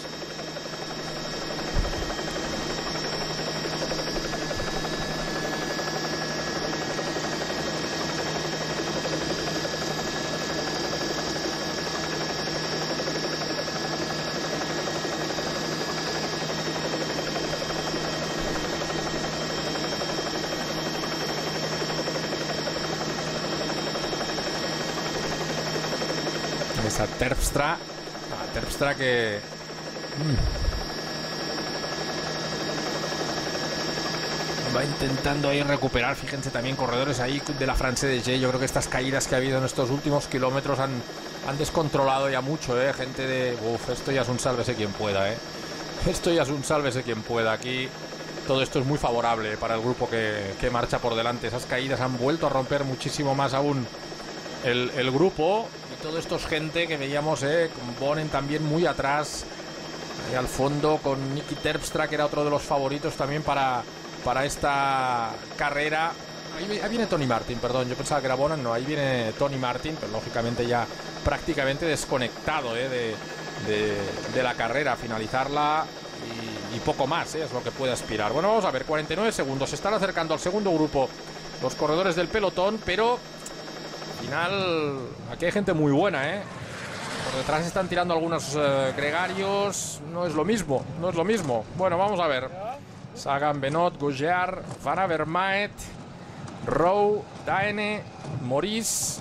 Esa Terpstra. Ah, Terpstra que. mm, Va intentando ahí recuperar. Fíjense también corredores ahí de la France de G. Yo creo que estas caídas que ha habido en estos últimos kilómetros han, descontrolado ya mucho, ¿eh? Gente de. Uf, esto ya es un sálvese quien pueda, ¿eh? Esto ya es un sálvese quien pueda. Aquí todo esto es muy favorable para el grupo que, marcha por delante. Esas caídas han vuelto a romper muchísimo más aún el grupo. Todo esto es gente que veíamos, ¿eh? Con Bonen también muy atrás. Ahí al fondo con Nicky Terpstra, que era otro de los favoritos también para, para esta carrera. Ahí, ahí viene Tony Martin, perdón, yo pensaba que era Bonan, no, ahí viene Tony Martin, pero lógicamente ya prácticamente desconectado ¿eh? de, de- de la carrera, finalizarla y, y poco más, ¿eh? es lo que puede aspirar. Bueno, vamos a ver, 49 segundos, se están acercando al segundo grupo los corredores del pelotón, pero final aquí hay gente muy buena, ¿eh? Por detrás están tirando algunos eh, gregarios. No es lo mismo, no es lo mismo. Bueno, vamos a ver. Sagan, Benot, Gougear, Van Avermaet, Rowe, Daene, Maurice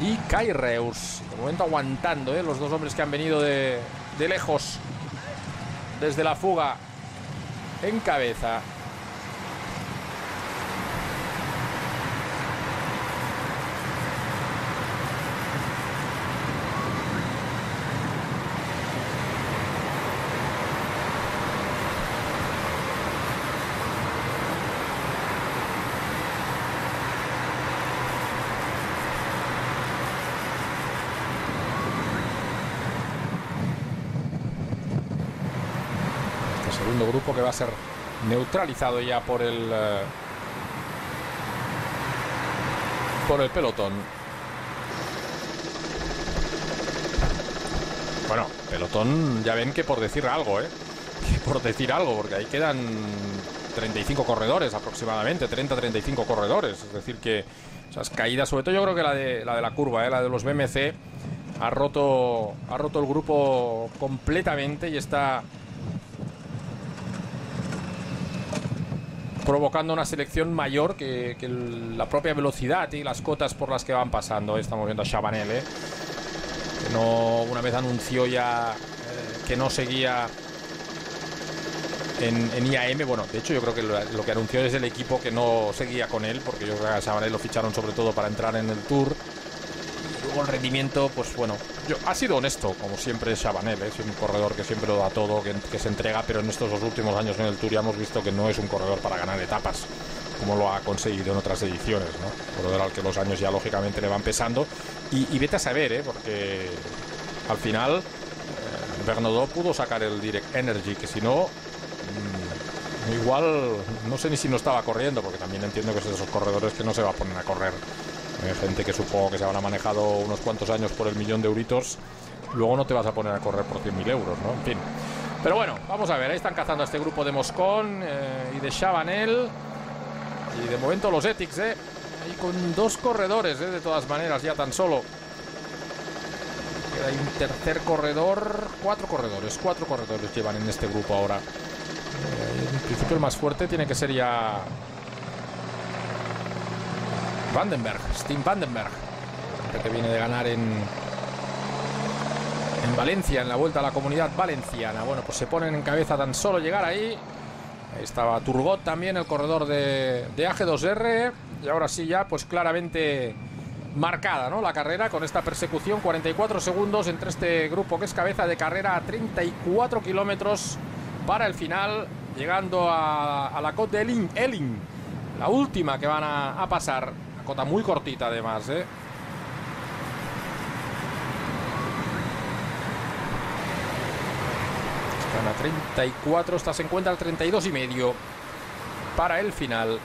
y Kaireus. De momento aguantando, ¿eh? Los dos hombres que han venido de lejos desde la fuga en cabeza. Segundo grupo que va a ser neutralizado ya por el eh, por el pelotón. Bueno, pelotón ya ven que por decir algo, ¿eh? Que por decir algo, porque ahí quedan 35 corredores aproximadamente, 30-35 corredores. Es decir que esas caídas, sobre todo yo creo que la de la, de la curva, ¿eh? la de los BMC, ha roto, ha roto el grupo completamente y está provocando una selección mayor que, la propia velocidad y las cotas por las que van pasando. Estamos viendo a Chabanel, ¿eh? que no, una vez anunció ya eh, que no seguía en, en IAM. Bueno, de hecho yo creo que lo, lo que anunció es el equipo que no seguía con él, porque yo creo que a Chabanel lo ficharon sobre todo para entrar en el Tour. El rendimiento, pues bueno, yo, ha sido honesto, como siempre Chabanel, ¿eh? es un corredor que siempre lo da todo, que, que se entrega, pero en estos dos últimos años en el Tour ya hemos visto que no es un corredor para ganar etapas, como lo ha conseguido en otras ediciones, ¿no? Corredor al que los años ya lógicamente le van pesando. Y, vete a saber, ¿eh? porque al final eh, Bernardo pudo sacar el Direct Energy, que si no, mm, igual no sé ni si no estaba corriendo, porque también entiendo que es de esos corredores que no se va a poner a correr. Hay gente que supongo que se habrá manejado unos cuantos años por el millón de euritos, luego no te vas a poner a correr por 100.000 euros, ¿no? En fin. Pero bueno, vamos a ver, ahí están cazando a este grupo de Moscón eh, y de Chabanel. Y de momento los Ethics, ¿eh? Ahí con dos corredores, ¿eh? De todas maneras, ya tan solo. Queda ahí un tercer corredor. Cuatro corredores, cuatro corredores llevan en este grupo ahora. Eh, en principio el más fuerte tiene que ser ya Vandenberg, Steam Vandenberg, que viene de ganar en, en Valencia, en la vuelta a la comunidad valenciana. Bueno, pues se ponen en cabeza tan solo llegar ahí. Ahí estaba Turgot también, el corredor de, de AG2R. Y ahora sí ya, pues claramente marcada, ¿no? La carrera con esta persecución, 44 segundos entre este grupo que es cabeza de carrera a 34 kilómetros para el final, llegando a, la Côte de Elling, la última que van a pasar cota muy cortita además, ¿eh? Están a 34, esta se encuentra al 32 y medio para el final.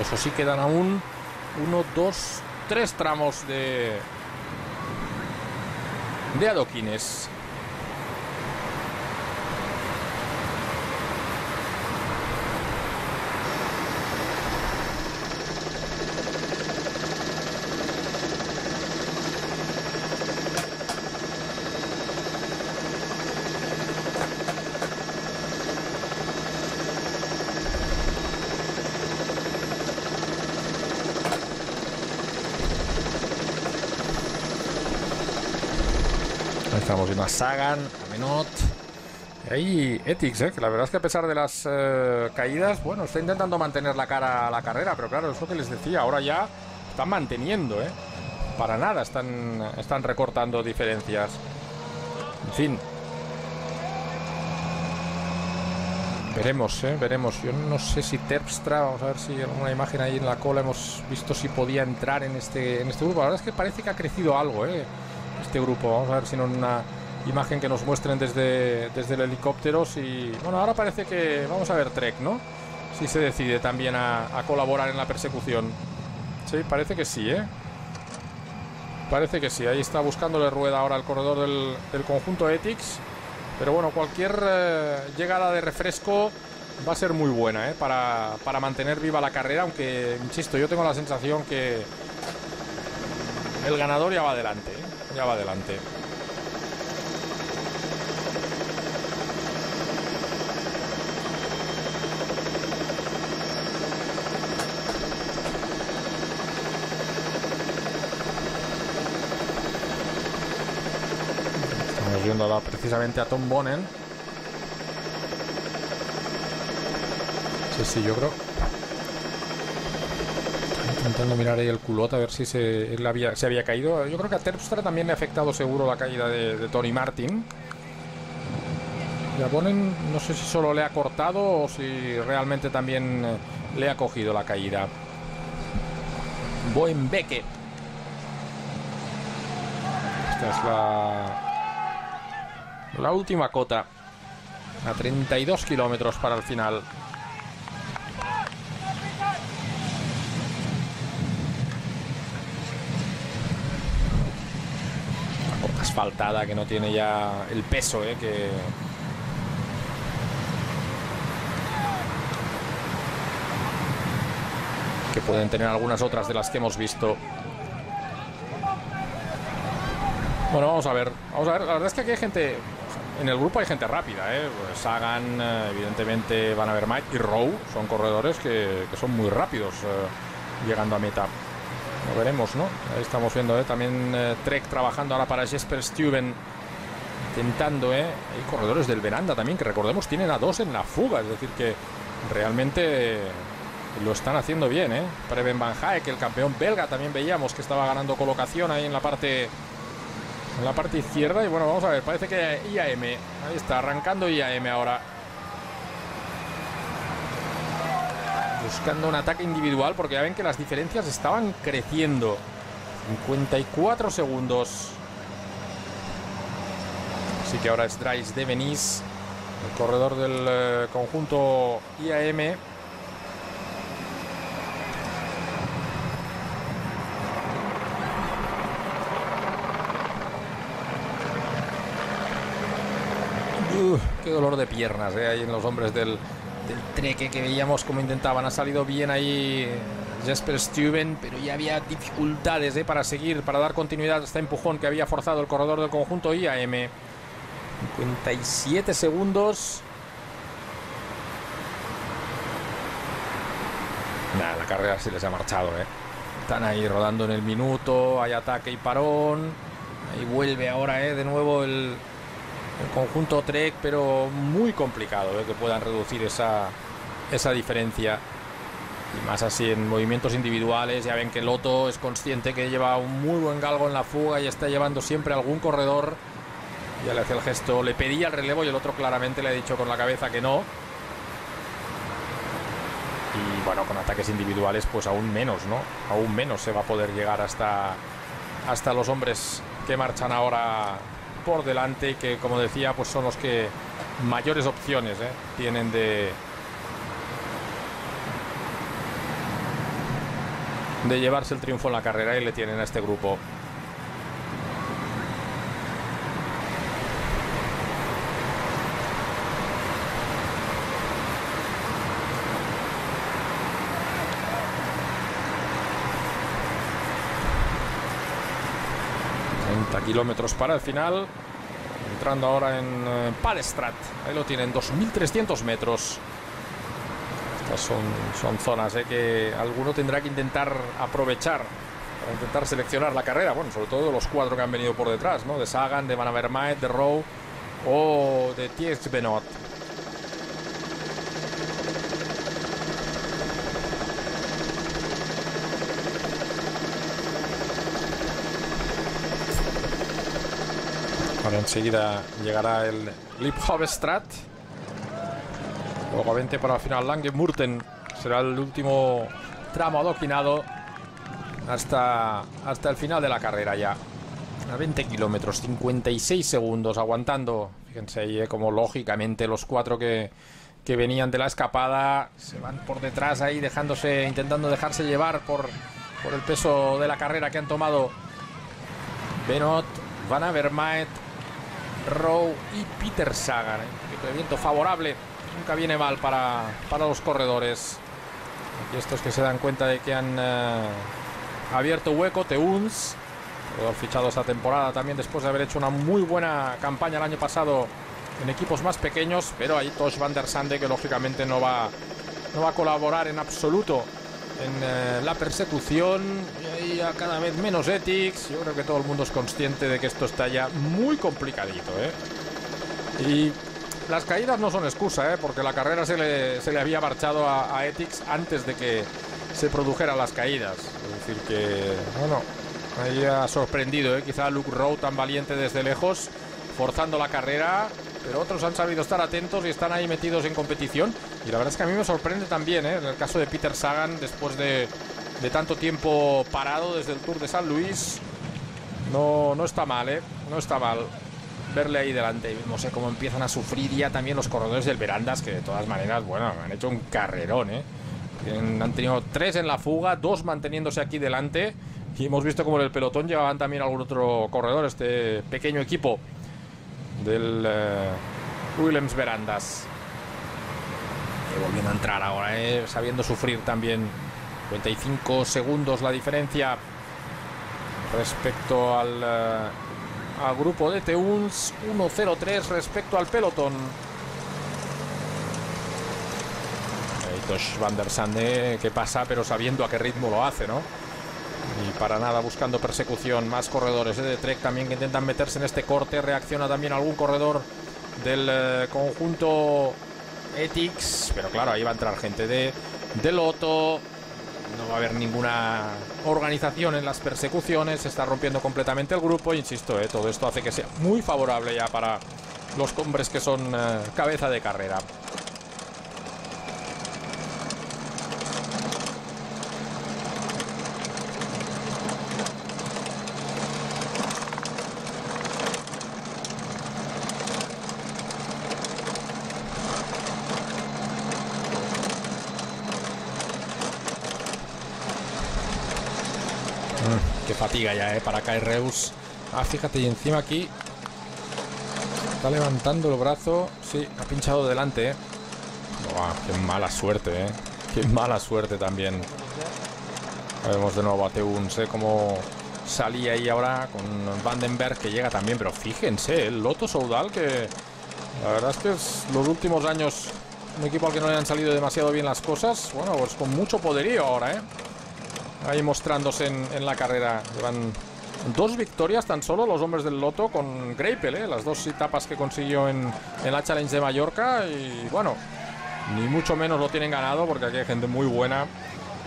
Eso sí quedan aún 1, 2, 3 tramos de, de adoquines. Estamos viendo a Sagan, a Menot. Y ahí Etix, ¿eh? que la verdad es que a pesar de las eh, caídas, bueno, está intentando mantener la cara a la carrera, pero claro, es lo que les decía, ahora ya están manteniendo, ¿eh? Para nada están, están recortando diferencias. En fin. Veremos, ¿eh? Veremos. Yo no sé si Terpstra, vamos a ver si alguna imagen ahí en la cola hemos visto si podía entrar en este, en este grupo. La verdad es que parece que ha crecido algo, ¿eh? Este grupo. Vamos a ver si en una imagen que nos muestren desde, desde el helicóptero. Si, bueno, ahora parece que vamos a ver Trek, ¿no? Si se decide también a, colaborar en la persecución. Sí, parece que sí, ¿eh? Parece que sí. Ahí está buscándole rueda ahora el corredor del, conjunto Ethics. Pero bueno, cualquier eh, llegada de refresco va a ser muy buena ¿eh? para, para mantener viva la carrera. Aunque, insisto, yo tengo la sensación que el ganador ya va adelante. ¿eh? Ya va adelante. Estamos viendo precisamente a Tom Bonen. Sí, sí, yo creo intentando mirar ahí el culot a ver si se, había, se había caído. Yo creo que a Terpstra también le ha afectado seguro la caída de, Tony Martin. Ya ponen, no sé si solo le ha cortado o si realmente también eh, le ha cogido la caída. Boenbeke. Esta es la, la última cota. A 32 kilómetros para el final. Asfaltada que no tiene ya el peso ¿eh? que, pueden tener algunas otras de las que hemos visto. Bueno, vamos a ver. Vamos a ver. La verdad es que aquí hay gente. En el grupo hay gente rápida, ¿eh? Pues Sagan, eh, evidentemente, van a ver Mike y Rowe. Son corredores que, son muy rápidos llegando a meta. Lo veremos, ¿no? Ahí estamos viendo ¿eh? también eh, Trek trabajando ahora para Jesper Stuben. Intentando, ¿eh? Hay corredores del Veranda también, que recordemos tienen a dos en la fuga. Es decir, que realmente lo están haciendo bien, ¿eh? Preben Van que el campeón belga, también veíamos que estaba ganando colocación ahí en la parte en la parte izquierda. Y bueno, vamos a ver, parece que IAM, ahí está, arrancando IAM ahora. Buscando un ataque individual porque ya ven que las diferencias estaban creciendo. 54 segundos. Así que ahora es Dries de Venís, el corredor del eh, conjunto IAM. qué dolor de piernas eh, ahí en los hombres del, del treque que veíamos como intentaban. Ha salido bien ahí Jesper Stuben, pero ya había dificultades ¿eh? para seguir, para dar continuidad a este empujón que había forzado el corredor del conjunto IAM. 57 segundos. Nada, la carrera se les ha marchado, ¿eh? Están ahí rodando en el minuto, hay ataque y parón. Ahí vuelve ahora, ¿eh? De nuevo el, el conjunto Trek, pero muy complicado ¿eh? que puedan reducir esa, esa diferencia. Y más así en movimientos individuales, ya ven que Loto es consciente que lleva un muy buen galgo en la fuga y está llevando siempre algún corredor. Ya le hace el gesto, le pedía el relevo y el otro claramente le ha dicho con la cabeza que no. Y bueno, con ataques individuales pues aún menos, ¿no? Aún menos se va a poder llegar hasta, hasta los hombres que marchan ahora por delante que, como decía, pues son los que mayores opciones ¿eh? tienen de, de llevarse el triunfo en la carrera y le tienen a este grupo. Kilómetros para el final. Entrando ahora en eh, Palestrat. Ahí lo tienen, 2.300 metros. Estas son, zonas eh, que alguno tendrá que intentar aprovechar para intentar seleccionar la carrera. Bueno, sobre todo los cuatro que han venido por detrás, ¿no? De Sagan, de Van Avermaet, de Rowe o de Ties Benot. Enseguida llegará el Lip Hobestrat. Luego 20 para el final Lange Murten. Será el último tramo adoquinado hasta, hasta el final de la carrera ya. A 20 kilómetros, 56 segundos, aguantando. Fíjense ahí eh, como lógicamente los cuatro que, que venían de la escapada se van por detrás ahí dejándose, intentando dejarse llevar por, por el peso de la carrera que han tomado Benot, Van Avermaet, Rowe y Peter Sagan. ¿eh? Un poquito viento favorable. Nunca viene mal para, para los corredores. Y estos que se dan cuenta de que han eh, abierto hueco, Teuns, fichado esta temporada también después de haber hecho una muy buena campaña el año pasado en equipos más pequeños, pero ahí Tosh van der Sande que lógicamente no va, no va a colaborar en absoluto en eh, la persecución y a cada vez menos Ethics. Yo creo que todo el mundo es consciente de que esto está ya muy complicadito. ¿eh? Y las caídas no son excusa, ¿eh? porque la carrera se le, se le había marchado a, a, antes de que se produjeran las caídas. Es decir, que, bueno, ahí ha sorprendido, ¿eh? quizá Luke Rowe tan valiente desde lejos, forzando la carrera pero otros han sabido estar atentos y están ahí metidos en competición. Y la verdad es que a mí me sorprende también, ¿eh? en el caso de Peter Sagan, después de, tanto tiempo parado desde el Tour de San Luis, no, no está mal, ¿eh? no está mal verle ahí delante. No sé cómo empiezan a sufrir ya también los corredores del Verandas, que de todas maneras, bueno, han hecho un carrerón, ¿eh? Han tenido tres en la fuga, dos manteniéndose aquí delante. Y hemos visto como en el pelotón llevaban también algún otro corredor, este pequeño equipo del eh, Williams Verandas. Volviendo a entrar ahora, eh, sabiendo sufrir también. 55 segundos la diferencia respecto al, eh, al grupo de Teuns. 1-0-3 respecto al pelotón. Tosh Van der Sande que pasa, pero sabiendo a qué ritmo lo hace, ¿no? Y para nada buscando persecución. Más corredores de Trek también que intentan meterse en este corte. Reacciona también algún corredor del eh, conjunto Ethics. Pero claro, ahí va a entrar gente de, de Loto. No va a haber ninguna organización en las persecuciones. Se está rompiendo completamente el grupo. Insisto, eh, todo esto hace que sea muy favorable ya para los hombres que son cabeza de carrera. Fatiga ya, ¿eh? Para caer Reus. Ah, fíjate, y encima aquí está levantando el brazo. Sí, ha pinchado delante, ¿eh? qué mala suerte, ¿eh? Qué mala suerte también. Vemos de nuevo a Teuns, ¿eh? Como salía ahí ahora con Vandenberg que llega también. Pero fíjense, el Loto Soudal que la verdad es que los últimos años un equipo al que no le han salido demasiado bien las cosas. Bueno, pues con mucho poderío ahora, ¿eh? Ahí mostrándose en, la carrera. Llevan dos victorias tan solo los hombres del Loto con Greipel, ¿eh? las dos etapas que consiguió en, la Challenge de Mallorca. Y bueno, ni mucho menos lo tienen ganado porque aquí hay gente muy buena.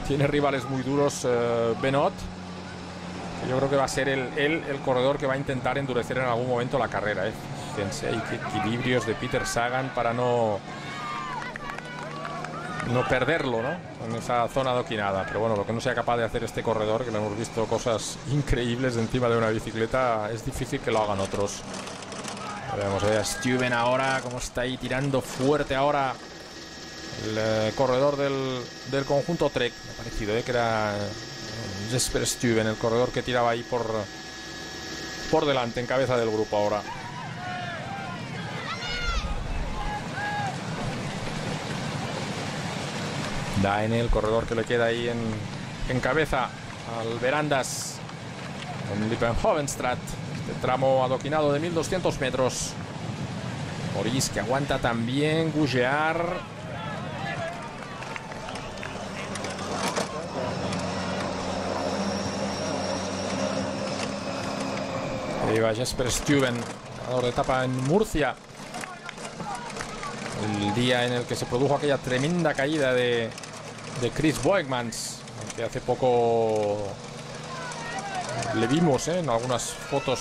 Tiene rivales muy duros eh, Benot. yo creo que va a ser el, el, corredor que va a intentar endurecer en algún momento la carrera. ¿eh? Fíjense, hay equilibrios de Peter Sagan para no no perderlo, ¿no? En esa zona adoquinada. Pero bueno, lo que no sea capaz de hacer este corredor, que le hemos visto cosas increíbles encima de una bicicleta, es difícil que lo hagan otros. Vemos a Stuben ahora, como está ahí tirando fuerte ahora el eh, corredor del, del, conjunto Trek. Me ha parecido eh, que era eh, Jesper Stuben, el corredor que tiraba ahí por, por delante, en cabeza del grupo ahora. Da en el corredor que le queda ahí en, cabeza al Verandas en Lippenhovenstraat. Este tramo adoquinado de 1200 metros. Moris que aguanta también. Ahí va Jesper Stuben, ganador de etapa en Murcia. El día en el que se produjo aquella tremenda caída de, de Chris Boegmans, que hace poco le vimos ¿eh? en algunas fotos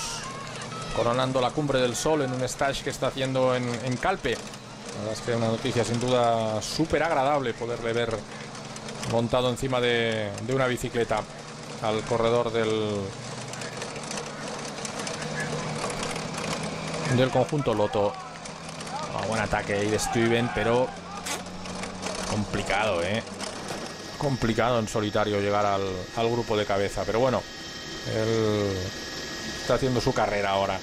coronando la cumbre del sol en un stage que está haciendo en, en Calpe. La verdad es que es una noticia sin duda súper agradable poderle ver montado encima de, de una bicicleta al corredor del, del conjunto Loto. Oh, buen ataque ahí de Steven, pero complicado, ¿eh? Complicado en solitario llegar al, grupo de cabeza. Pero bueno, él está haciendo su carrera ahora.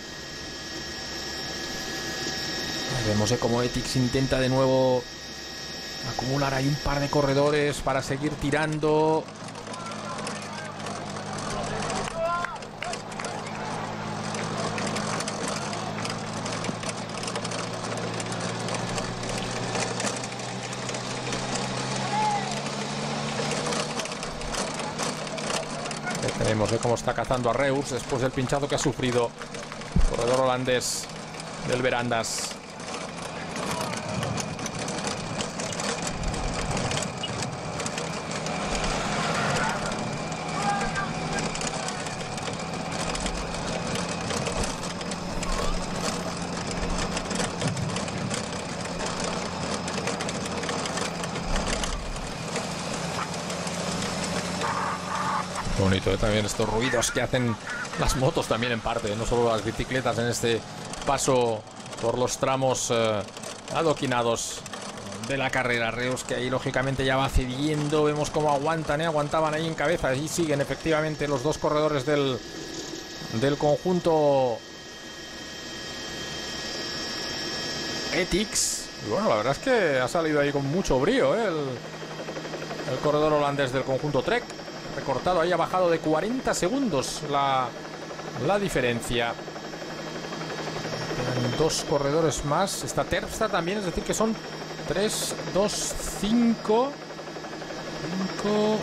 Vemos cómo Etix intenta de nuevo acumular ahí un par de corredores para seguir tirando. Está cazando a Reus después del pinchado que ha sufrido. Corredor holandés del Verandas. bonito ¿eh? También estos ruidos que hacen las motos también en parte, no solo las bicicletas en este paso por los tramos eh, adoquinados de la carrera. Reus que ahí lógicamente ya va cediendo, vemos cómo aguantan, ¿eh? aguantaban ahí en cabeza y siguen efectivamente los dos corredores del, del conjunto Etix. Y bueno, la verdad es que ha salido ahí con mucho brío ¿eh? el, el corredor holandés del conjunto Trek recortado ahí ha bajado de 40 segundos la, la diferencia. Quedan dos corredores más. Está Terpstra también es decir que son 3, 2, 5 5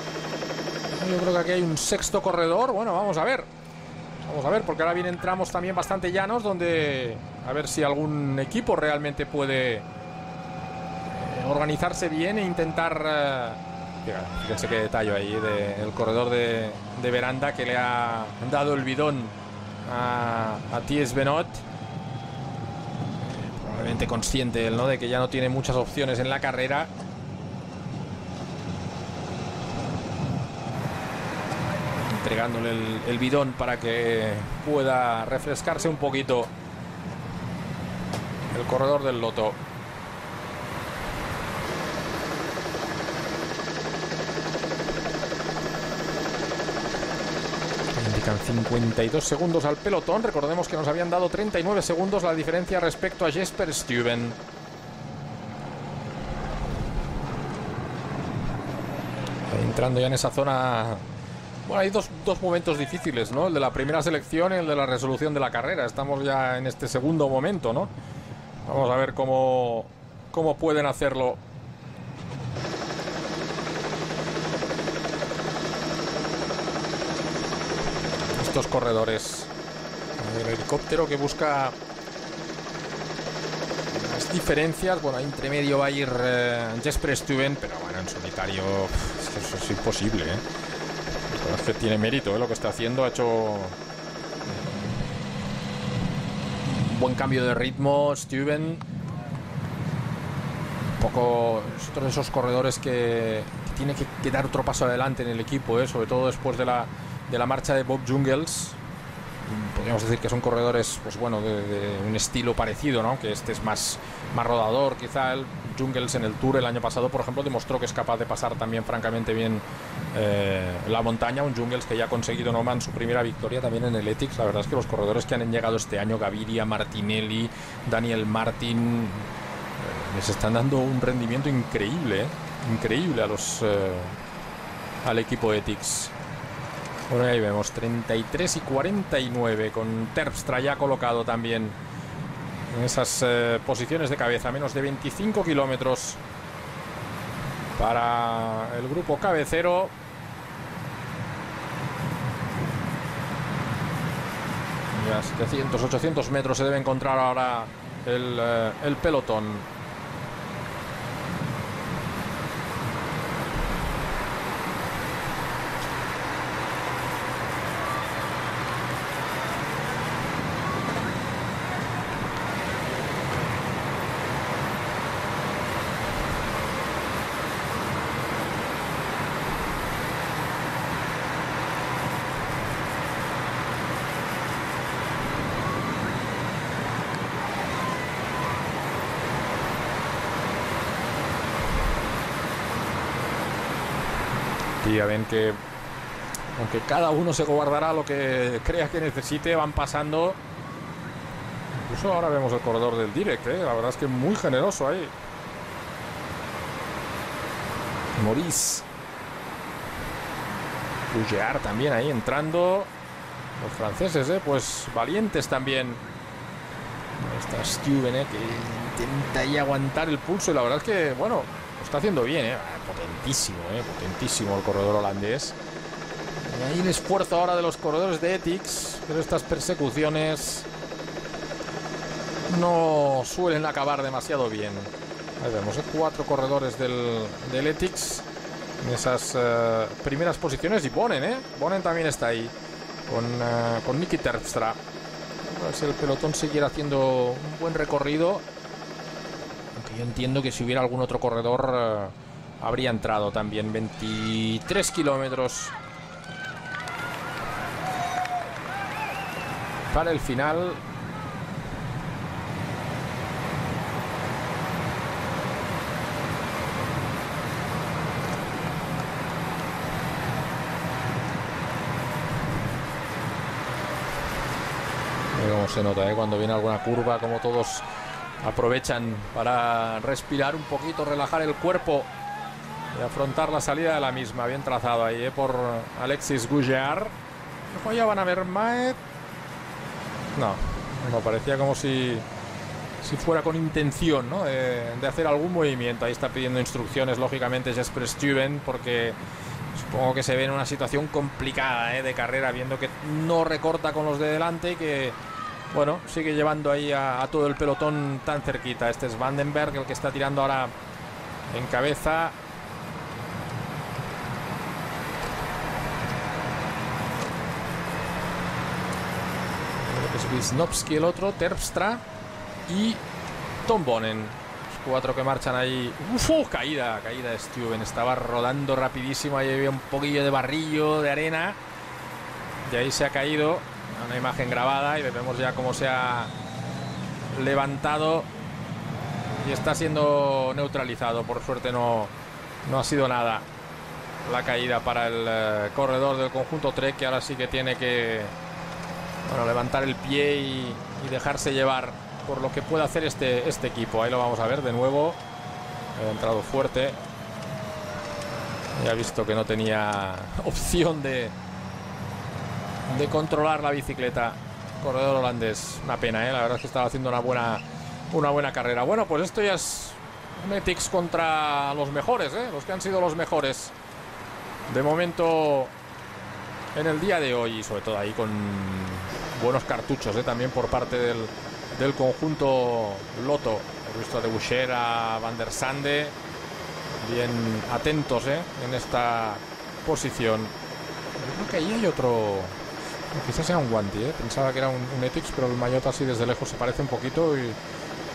yo creo que aquí hay un sexto corredor. Bueno vamos a ver. Vamos a ver porque ahora vienen tramos también bastante llanos donde a ver si algún equipo realmente puede eh, organizarse bien e intentar eh, Fíjense qué detalle ahí del corredor de, Veranda que le ha dado el bidón a, Ties Benot. Probablemente consciente él, ¿no? De que ya no tiene muchas opciones en la carrera. Entregándole el bidón para que pueda refrescarse un poquito el corredor del Loto. Indican 52 segundos al pelotón. Recordemos que nos habían dado 39 segundos la diferencia respecto a Jesper Stuben. Entrando ya en esa zona... Bueno, hay dos, dos, momentos difíciles, ¿no? El de la primera selección y el de la resolución de la carrera. Estamos ya en este segundo momento, ¿no? Vamos a ver cómo, cómo pueden hacerlo estos corredores. El helicóptero que busca las diferencias. Bueno, entre medio va a ir eh, Jesper Stuben, pero bueno, en solitario es eso es imposible. ¿eh? Es que tiene mérito ¿eh? lo que está haciendo. Ha hecho un buen cambio de ritmo. Stuben. Un poco es otro de esos corredores que, que tiene que, que, dar otro paso adelante en el equipo, ¿eh? sobre todo después de la de la marcha de Bob Jungels. podríamos decir que son corredores, pues bueno, de, un estilo parecido, ¿no? Que este es más, más rodador, quizá el Jungles en el Tour el año pasado, por ejemplo, demostró que es capaz de pasar también francamente bien eh, la montaña, un Jungles que ya ha conseguido Noman su primera victoria también en el Ethics. La verdad es que los corredores que han llegado este año, Gaviria, Martinelli, Daniel Martin, eh, les están dando un rendimiento increíble, ¿eh? increíble a los al equipo Ethics. Bueno, ahí vemos 33 y 49 con Terpstra ya colocado también en esas eh, posiciones de cabeza. Menos de 25 kilómetros para el grupo cabecero. Ya 700, 800 metros se debe encontrar ahora el, eh, el pelotón. Ven que aunque cada uno se guardará lo que crea que necesite, van pasando. Incluso ahora vemos el corredor del direct, ¿eh? la verdad es que muy generoso ahí. Maurice. Pugear también ahí entrando. Los franceses, ¿eh? pues valientes también. Está Steven, ¿eh? que intenta ahí aguantar el pulso y la verdad es que, bueno, está haciendo bien, ¿eh? Potentísimo, ¿eh? Potentísimo el corredor holandés. Hay un esfuerzo ahora de los corredores de Ethics, pero estas persecuciones no suelen acabar demasiado bien. Ahí vemos, ¿eh? cuatro corredores del, del en esas eh, primeras posiciones. Y Bonen, ¿eh? Bonen también está ahí con, uh, con Nicky Terpstra. A si el pelotón siguiera haciendo un buen recorrido yo entiendo que si hubiera algún otro corredor eh, habría entrado también. 23 kilómetros para el final. cómo se nota ¿eh? cuando viene alguna curva, como todos aprovechan para respirar un poquito, relajar el cuerpo y afrontar la salida de la misma. Bien trazado ahí ¿eh? por Alexis Gougear. Ya van a ver Maet. No, no parecía como si, si fuera con intención ¿no? de, hacer algún movimiento. Ahí está pidiendo instrucciones, lógicamente, Jesper Stuben, porque supongo que se ve en una situación complicada ¿eh? de carrera, viendo que no recorta con los de delante y que bueno, sigue llevando ahí a, todo el pelotón tan cerquita. Este es Vandenberg, el que está tirando ahora en cabeza. Wisnowski el otro, Terpstra y Tom Bonen. Los cuatro que marchan ahí. Uf, uh, caída, caída de Steven. Estaba rodando rapidísimo. Ahí había un poquillo de barrillo, de arena. Y ahí se ha caído una imagen grabada y vemos ya cómo se ha levantado y está siendo neutralizado. Por suerte no, no ha sido nada la caída para el eh, corredor del conjunto Trek, que ahora sí que tiene que levantar el pie y, dejarse llevar por lo que puede hacer este, este equipo. Ahí lo vamos a ver de nuevo. Ha entrado fuerte. Y ha visto que no tenía opción de, de controlar la bicicleta. Corredor holandés. Una pena, ¿eh? La verdad es que estaba haciendo una buena, una buena carrera. Bueno, pues esto ya es Metix contra los mejores, ¿eh? Los que han sido los mejores. De momento, en el día de hoy, y sobre todo ahí con buenos cartuchos, ¿eh? También por parte del, del conjunto Loto. He visto de Bushera, Van der Sande. Bien atentos, ¿eh? En esta posición. Creo que ahí hay otro Quizás sea un guanti, ¿eh? pensaba que era un, un Ethics, pero el maillot así desde lejos se parece un poquito y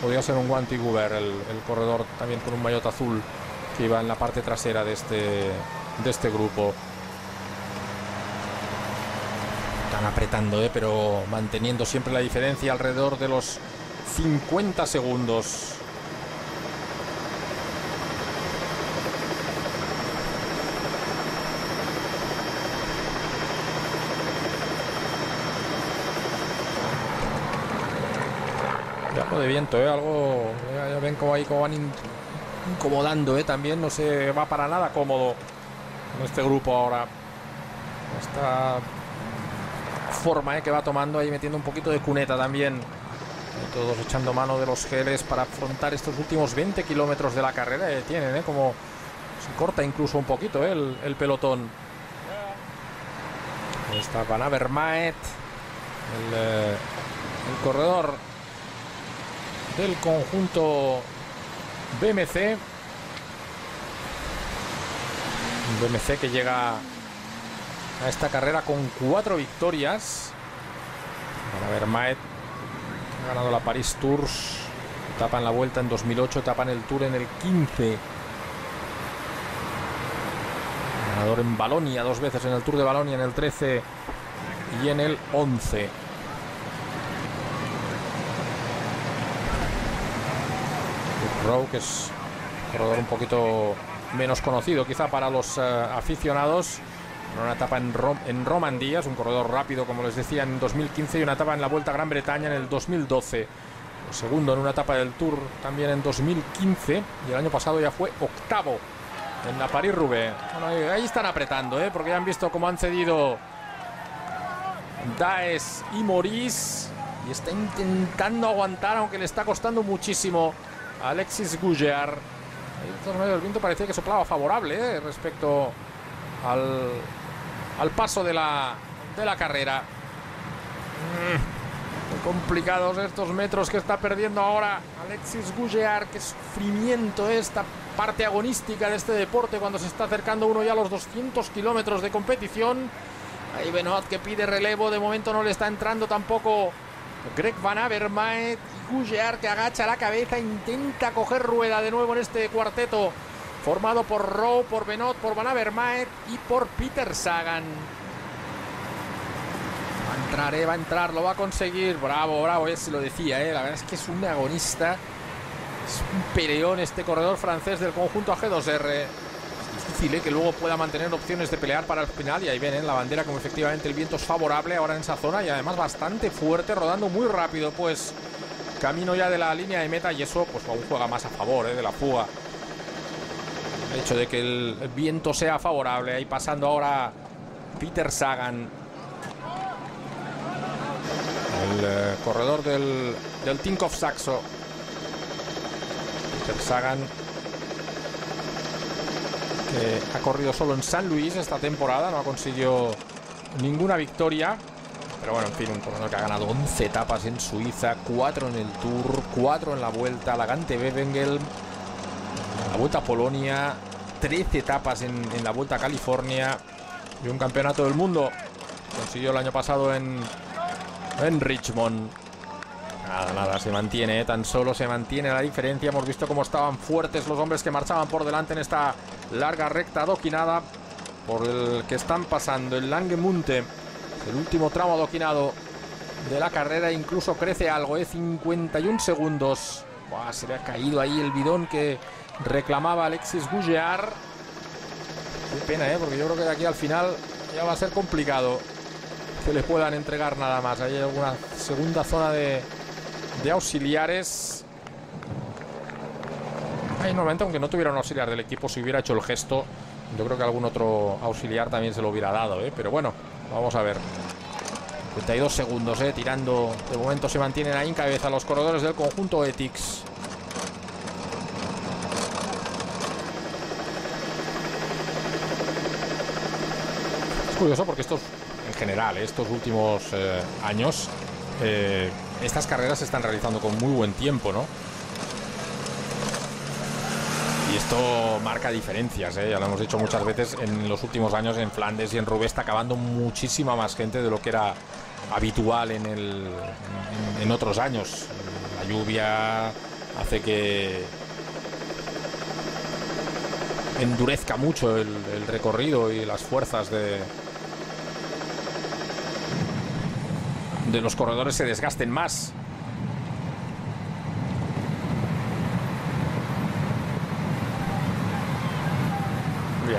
podría ser un guanti Guber, el, corredor también con un maillot azul que iba en la parte trasera de este, de este grupo. están apretando, ¿eh? pero manteniendo siempre la diferencia alrededor de los 50 segundos. De viento, ¿eh? algo. Ya, ven como ahí como van incomodando, ¿eh? también no se va para nada cómodo en este grupo ahora. Esta forma ¿eh? que va tomando ahí metiendo un poquito de cuneta también. todos echando mano de los geles para afrontar estos últimos 20 kilómetros de la carrera. que tienen, ¿eh? como se corta incluso un poquito ¿eh? el, el, pelotón. Está Van Avermaet, el, eh, el corredor del conjunto BMC. BMC que llega a esta carrera con cuatro victorias. Para ver, Maet ha ganado la Paris Tours, etapa en la vuelta en 2008, etapa en el Tour en el 15. Ganador en Balonia dos veces en el Tour de Balonia en el 13 y en el 11. Rowe, que es un corredor un poquito menos conocido quizá para los uh, aficionados. Una etapa en, Rom en Romandía, es un corredor rápido, como les decía, en 2015 y una etapa en la Vuelta a Gran Bretaña en el 2012. segundo en una etapa del Tour también en 2015 y el año pasado ya fue octavo en la Paris-Roubaix. Bueno, ahí, están apretando, ¿eh? porque ya han visto cómo han cedido Daes y Maurice y está intentando aguantar, aunque le está costando muchísimo Alexis Gougear. El viento parecía que soplaba favorable ¿eh? respecto al, al, paso de la, de la carrera. Mm, complicados estos metros que está perdiendo ahora Alexis Gougear. Qué sufrimiento esta parte agonística de este deporte cuando se está acercando uno ya a los 200 kilómetros de competición. Ahí Benoit que pide relevo. De momento no le está entrando tampoco Greg Van Avermaet Gougear que agacha la cabeza, intenta coger rueda de nuevo en este cuarteto formado por Rowe, por Benot, por Van Avermaet y por Peter Sagan. Va a entrar, eh, va a entrar, lo va a conseguir. Bravo, bravo, ya se lo decía, eh. la verdad es que es un agonista. Es un peleón este corredor francés del conjunto AG2R difícil ¿eh? que luego pueda mantener opciones de pelear para el final. Y ahí ven en la bandera como efectivamente el viento es favorable ahora en esa zona y además bastante fuerte, rodando muy rápido. Pues camino ya de la línea de meta y eso pues aún juega más a favor ¿eh? de la fuga. El hecho de que el viento sea favorable. Ahí pasando ahora Peter Sagan. El eh, corredor del, del Tinkoff Saxo. Peter Sagan que ha corrido solo en San Luis esta temporada, no ha conseguido ninguna victoria. Pero bueno, en fin, un corredor que ha ganado 11 etapas en Suiza, 4 en el Tour, 4 en la Vuelta, la Gante Bebengel, la Vuelta a Polonia, 13 etapas en, en, la Vuelta a California y un campeonato del mundo. Consiguió el año pasado en, en Richmond. Nada, nada, se mantiene, ¿eh? tan solo se mantiene la diferencia. Hemos visto cómo estaban fuertes los hombres que marchaban por delante en esta larga recta adoquinada por el que están pasando el Langemunte. El último tramo adoquinado de la carrera incluso crece algo, ¿eh? 51 segundos. Buah, se le ha caído ahí el bidón que reclamaba Alexis Gougear. Qué pena, ¿eh? porque yo creo que de aquí al final ya va a ser complicado que le puedan entregar nada más. Hay alguna segunda zona de, de auxiliares. Momento, aunque no tuviera un auxiliar del equipo, si hubiera hecho el gesto, yo creo que algún otro auxiliar también se lo hubiera dado, ¿eh? Pero bueno, vamos a ver. 52 segundos, ¿eh? Tirando. De momento se mantienen ahí en cabeza los corredores del conjunto Etix. Es curioso porque estos, en general, ¿eh? estos últimos eh, años, estas carreras se están realizando con muy buen tiempo, ¿no? Esto marca diferencias, ¿eh? ya lo hemos dicho muchas veces en los últimos años en Flandes y en Roubaix está acabando muchísima más gente de lo que era habitual en, el, en, otros años. La lluvia hace que endurezca mucho el, el recorrido y las fuerzas de, donde los corredores se desgasten más.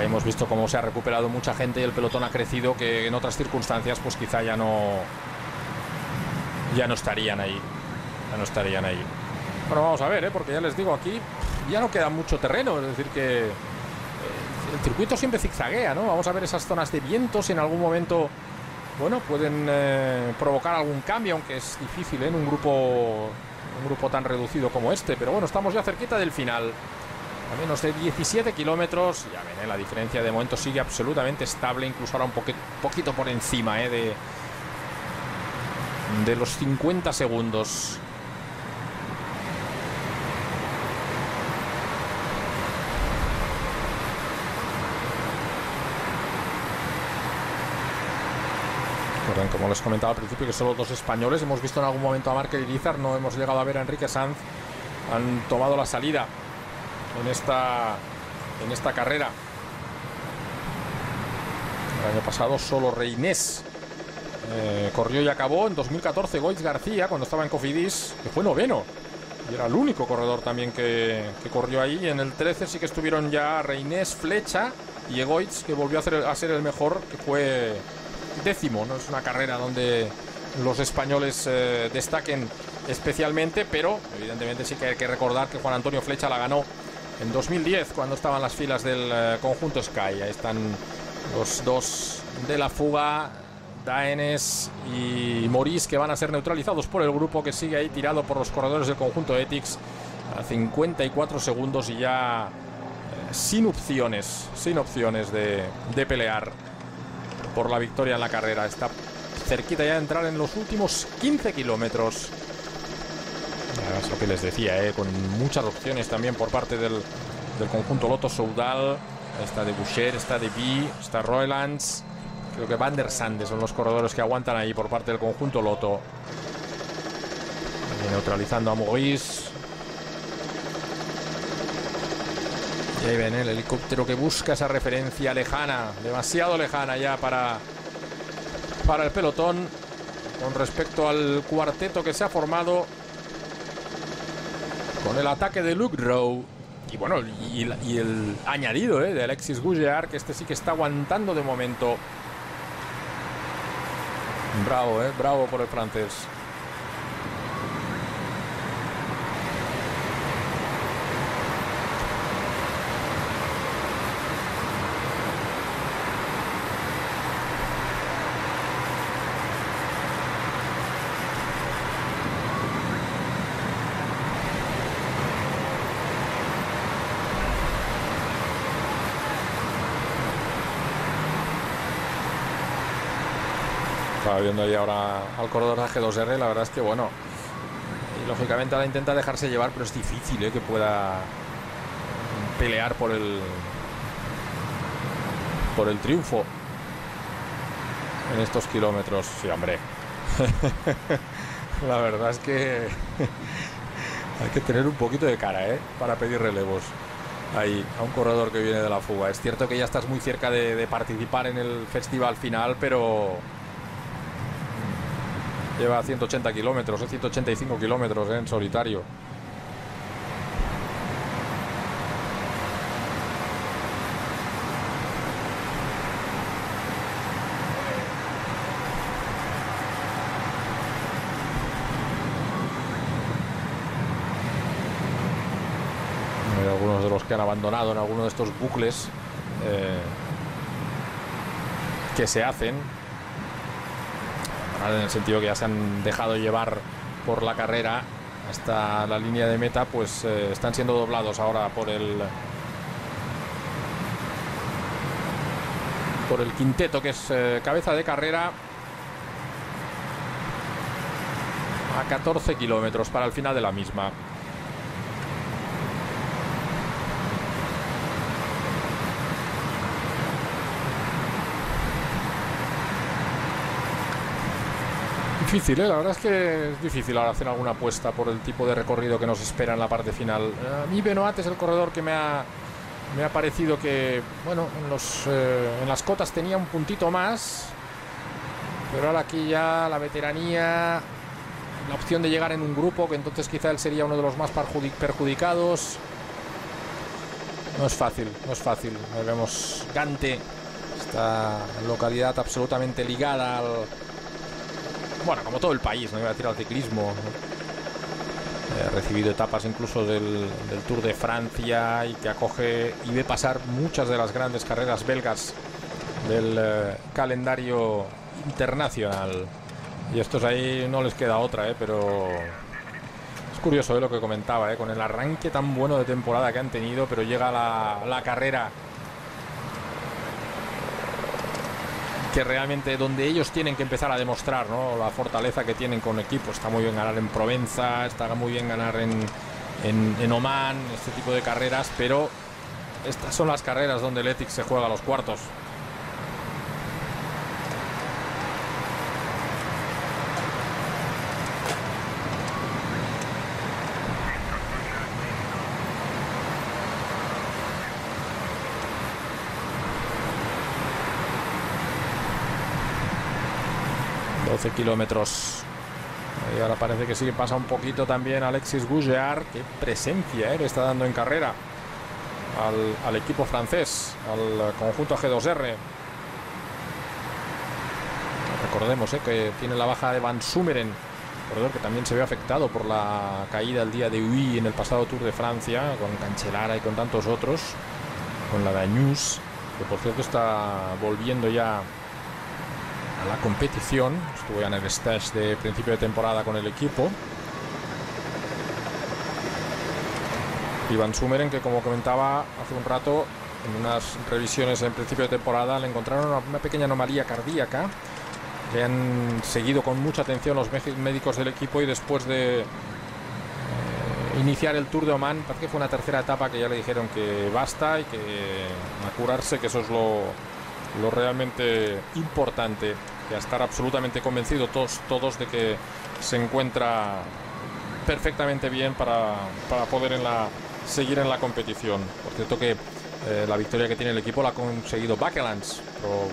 Hemos visto cómo se ha recuperado mucha gente y el pelotón ha crecido que en otras circunstancias pues quizá ya no ya no estarían ahí. Ya no estarían ahí. Bueno, vamos a ver, ¿eh? porque ya les digo, aquí ya no queda mucho terreno. Es decir, que eh, el circuito siempre zigzaguea, ¿no? Vamos a ver esas zonas de viento, si en algún momento, bueno, pueden eh, provocar algún cambio, aunque es difícil ¿eh? en un grupo, un grupo tan reducido como este. Pero bueno, estamos ya cerquita del final. A menos de 17 kilómetros. Ya ven, ¿eh? la diferencia de momento sigue absolutamente estable, incluso ahora un poquito por encima ¿eh? de, de los 50 segundos. como les comentaba al principio, que solo dos españoles. Hemos visto en algún momento a Markel Irizar, no hemos llegado a ver a Enrique Sanz. Han tomado la salida en esta, en esta carrera. El año pasado solo Reinés eh, corrió y acabó. En 2014 Goiz García, cuando estaba en Cofidis, que fue noveno. Y era el único corredor también que, corrió ahí. En el 13 sí que estuvieron ya Reinés, Flecha y Egoitz, que volvió a, a ser el mejor, que fue décimo. No es una carrera donde los españoles eh, destaquen especialmente, pero evidentemente sí que hay que recordar que Juan Antonio Flecha la ganó en 2010 cuando estaban las filas del eh, conjunto Sky. Ahí están los dos de la fuga, Daenes y Maurice, que van a ser neutralizados por el grupo que sigue ahí tirado por los corredores del conjunto Ethics a 54 segundos y ya eh, sin opciones, sin opciones de, de pelear por la victoria en la carrera. Está cerquita ya de entrar en los últimos 15 kilómetros. Es lo que les decía, ¿eh? con muchas opciones también por parte del, conjunto Loto Soudal. Está de Boucher, está de B, está Roylands. Creo que Van der Sande son los corredores que aguantan ahí por parte del conjunto Loto. neutralizando a Maurice. Y ahí ven el helicóptero que busca esa referencia lejana, demasiado lejana ya para, para el pelotón con respecto al cuarteto que se ha formado con el ataque de Luke Rowe. Y bueno, y, el añadido eh, de Alexis Gougeard, que este sí que está aguantando de momento. Bravo, eh, bravo por el francés. Viendo ahí ahora al corredor de G2R, la verdad es que bueno, y lógicamente ahora intenta dejarse llevar, pero es difícil ¿eh? que pueda pelear por el por el triunfo en estos kilómetros. Sí, hombre. la verdad es que hay que tener un poquito de cara, ¿eh? Para pedir relevos ahí a un corredor que viene de la fuga. Es cierto que ya estás muy cerca de participar en el festival final, pero Lleva 180 kilómetros, 185 eh, kilómetros en solitario. Hay algunos de los que han abandonado en alguno de estos bucles eh, que se hacen en el sentido que ya se han dejado llevar por la carrera hasta la línea de meta, pues eh, están siendo doblados ahora por el por el quinteto que es eh, cabeza de carrera a 14 kilómetros para el final de la misma. Difícil, ¿eh? la verdad es que es difícil ahora hacer alguna apuesta por el tipo de recorrido que nos espera en la parte final. A mí Benoat es el corredor que me ha, me ha parecido que, bueno, en, los, eh, en las cotas tenía un puntito más. Pero ahora aquí ya la veteranía, la opción de llegar en un grupo, que entonces quizá él sería uno de los más perjudicados. No es fácil, no es fácil. Ahí vemos Gante, esta localidad absolutamente ligada al. Bueno, como todo el país, no iba a decir al ciclismo. He recibido etapas incluso del, Tour de Francia y que acoge y ve pasar muchas de las grandes carreras belgas del eh, calendario internacional. Y estos ahí no les queda otra, ¿eh? pero es curioso ¿eh? lo que comentaba, ¿eh? con el arranque tan bueno de temporada que han tenido, pero llega la, la carrera que realmente donde ellos tienen que empezar a demostrar la fortaleza que tienen con equipo. Está muy bien ganar en Provenza, está muy bien ganar en, en, Oman, este tipo de carreras, pero estas son las carreras donde el Ethics se juega los cuartos. 12 kilómetros. Y ahora parece que sí que pasa un poquito también Alexis Gougeard. Qué presencia eh, le está dando en carrera al, equipo francés, al conjunto G2R. Recordemos eh, que tiene la baja de Van Sumeren, corredor que también se ve afectado por la caída el día de Huy en el pasado Tour de Francia, con Cancelara y con tantos otros, con la de que por cierto está volviendo ya la competición. Estuve en el stage de principio de temporada con el equipo. Iván Sumeren, que como comentaba hace un rato, en unas revisiones en principio de temporada le encontraron una, pequeña anomalía cardíaca. Le han seguido con mucha atención los médicos del equipo y después de eh, iniciar el Tour de Oman, parece que fue una tercera etapa que ya le dijeron que basta y que a curarse, que eso es lo, lo realmente importante, y a estar absolutamente convencidos todos, todos de que se encuentra perfectamente bien para, poder en la, seguir en la competición. Por cierto que eh, la victoria que tiene el equipo la ha conseguido Bakelans, o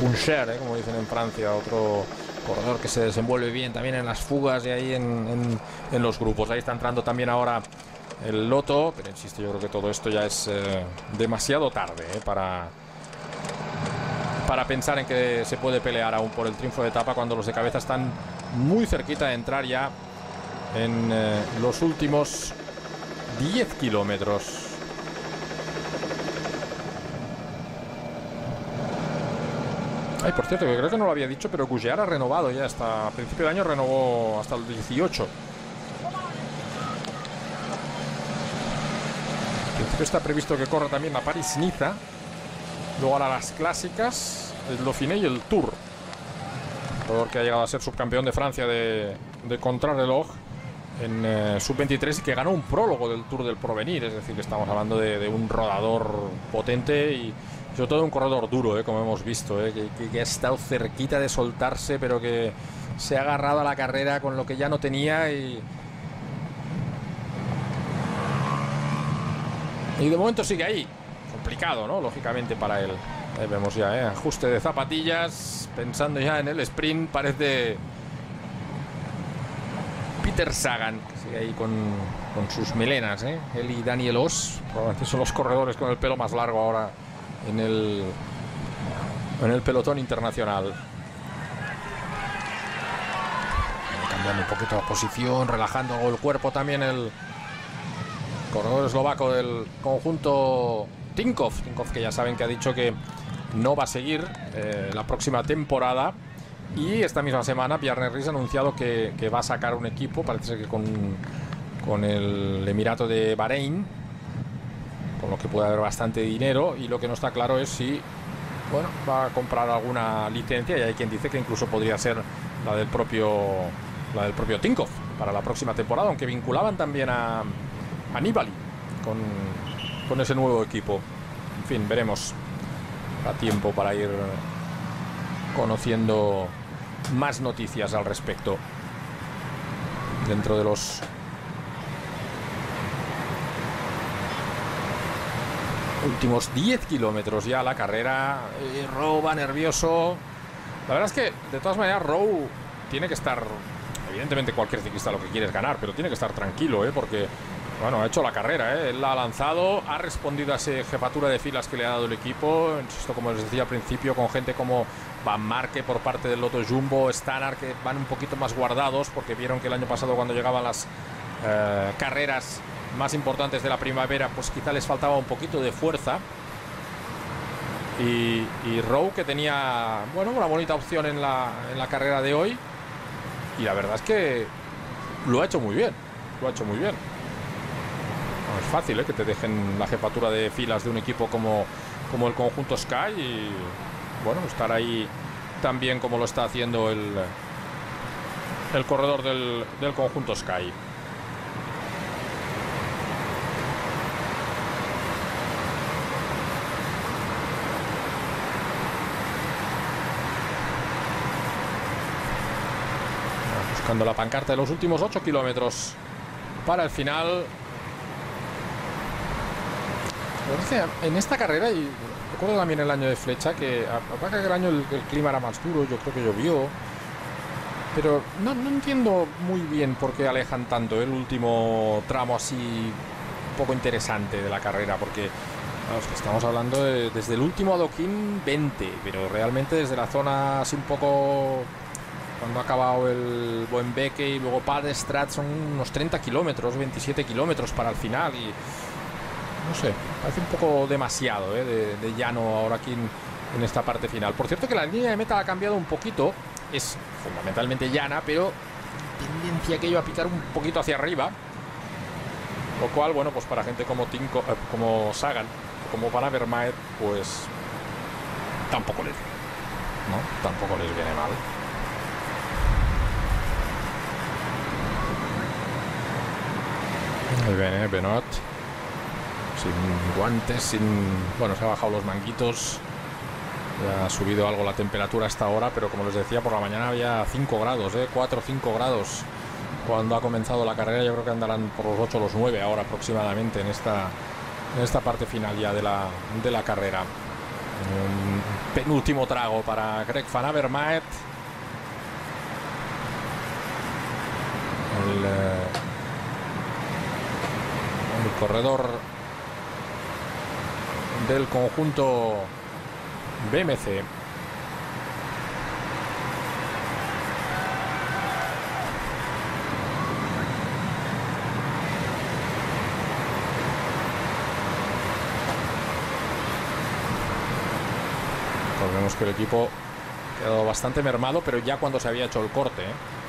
Puncher, eh, como dicen en Francia, otro corredor que se desenvuelve bien también en las fugas y ahí en, los grupos. Ahí está entrando también ahora el Loto, pero insisto, yo creo que todo esto ya es eh, demasiado tarde para para pensar en que se puede pelear aún por el triunfo de etapa cuando los de cabeza están muy cerquita de entrar ya en eh, los últimos 10 kilómetros. Ay, por cierto, que creo que no lo había dicho, pero Gougear ha renovado ya hasta principio de año, renovó hasta el 18. En principio está previsto que corra también la Paris-Niza Luego ahora las clásicas, el Dauphiné y el Tour. Jugador que ha llegado a ser subcampeón de Francia de, contrarreloj en eh, sub-23 y que ganó un prólogo del Tour del Provenir. Es decir, que estamos hablando de, un rodador potente y sobre todo un corredor duro, eh, como hemos visto, eh, que, que, ha estado cerquita de soltarse, pero que se ha agarrado a la carrera con lo que ya no tenía y. Y de momento sigue ahí complicado, ¿no? Lógicamente para él. Ahí vemos ya, ¿eh? Ajuste de zapatillas. Pensando ya en el sprint. Parece Peter Sagan, que sigue ahí con, con sus melenas, ¿eh? Él y Daniel Oss. Son los corredores con el pelo más largo ahora en el, en el pelotón internacional. Cambiando un poquito la posición, relajando el cuerpo también el corredor eslovaco del conjunto Tinkov. Tinkov que ya saben que ha dicho que no va a seguir eh, la próxima temporada. Y esta misma semana Pierre Ries ha anunciado que, va a sacar un equipo, parece ser que con, el Emirato de Bahrein, con lo que puede haber bastante dinero. Y lo que no está claro es si bueno, va a comprar alguna licencia. Y hay quien dice que incluso podría ser la del propio, la del propio Tinkov para la próxima temporada, aunque vinculaban también a, a Nibali con, con ese nuevo equipo. En fin, veremos a tiempo para ir conociendo más noticias al respecto dentro de los últimos 10 kilómetros ya la carrera. roba nervioso. La verdad es que, de todas maneras, Rowe tiene que estar. Evidentemente, cualquier ciclista lo que quiere es ganar, pero tiene que estar tranquilo, ¿eh? porque bueno, ha hecho la carrera, ¿eh? él la ha lanzado, ha respondido a esa jefatura de filas que le ha dado el equipo. Insisto, como les decía al principio, con gente como Van Marke por parte del Loto Jumbo, Stannard, que van un poquito más guardados porque vieron que el año pasado, cuando llegaban las eh, carreras más importantes de la primavera, pues quizá les faltaba un poquito de fuerza. Y, y Rowe, que tenía bueno, una bonita opción en la, en la carrera de hoy. Y la verdad es que lo ha hecho muy bien. Lo ha hecho muy bien. No es fácil ¿eh? que te dejen la jefatura de filas de un equipo como, como el conjunto Sky y bueno, estar ahí tan bien como lo está haciendo el, el corredor del, del conjunto Sky. Buscando la pancarta de los últimos 8 kilómetros para el final. En esta carrera, y recuerdo también el año de flecha, que que el año el, clima era más duro, yo creo que llovió. Pero no, entiendo muy bien por qué alejan tanto el último tramo así poco interesante de la carrera, porque estamos hablando de, desde el último adoquín 20, pero realmente desde la zona así un poco cuando ha acabado el Boenbeque y luego Padestrat son unos 30 kilómetros, 27 kilómetros para el final y no sé, parece un poco demasiado ¿eh? de, llano ahora aquí en, esta parte final. Por cierto que la línea de meta ha cambiado un poquito, es fundamentalmente llana, pero tendencia aquello a picar un poquito hacia arriba, lo cual, bueno, pues para gente como Tinko, eh, como Sagan, como Van Avermaet, pues tampoco les, ¿no? Tampoco les viene mal. Viene Benot. Sin guantes, sin. Bueno, se ha bajado los manguitos. Ya ha subido algo la temperatura hasta ahora, pero como les decía, por la mañana había 5 grados, ¿eh? 4 o 5 grados cuando ha comenzado la carrera. Yo creo que andarán por los 8 o los 9 ahora aproximadamente en esta, en esta parte final ya de la, de la carrera. Penúltimo trago para Greg Van Avermaet. El, eh, el corredor del conjunto BMC. Recordemos que el equipo quedado bastante mermado, pero ya cuando se había hecho el corte. ¿eh?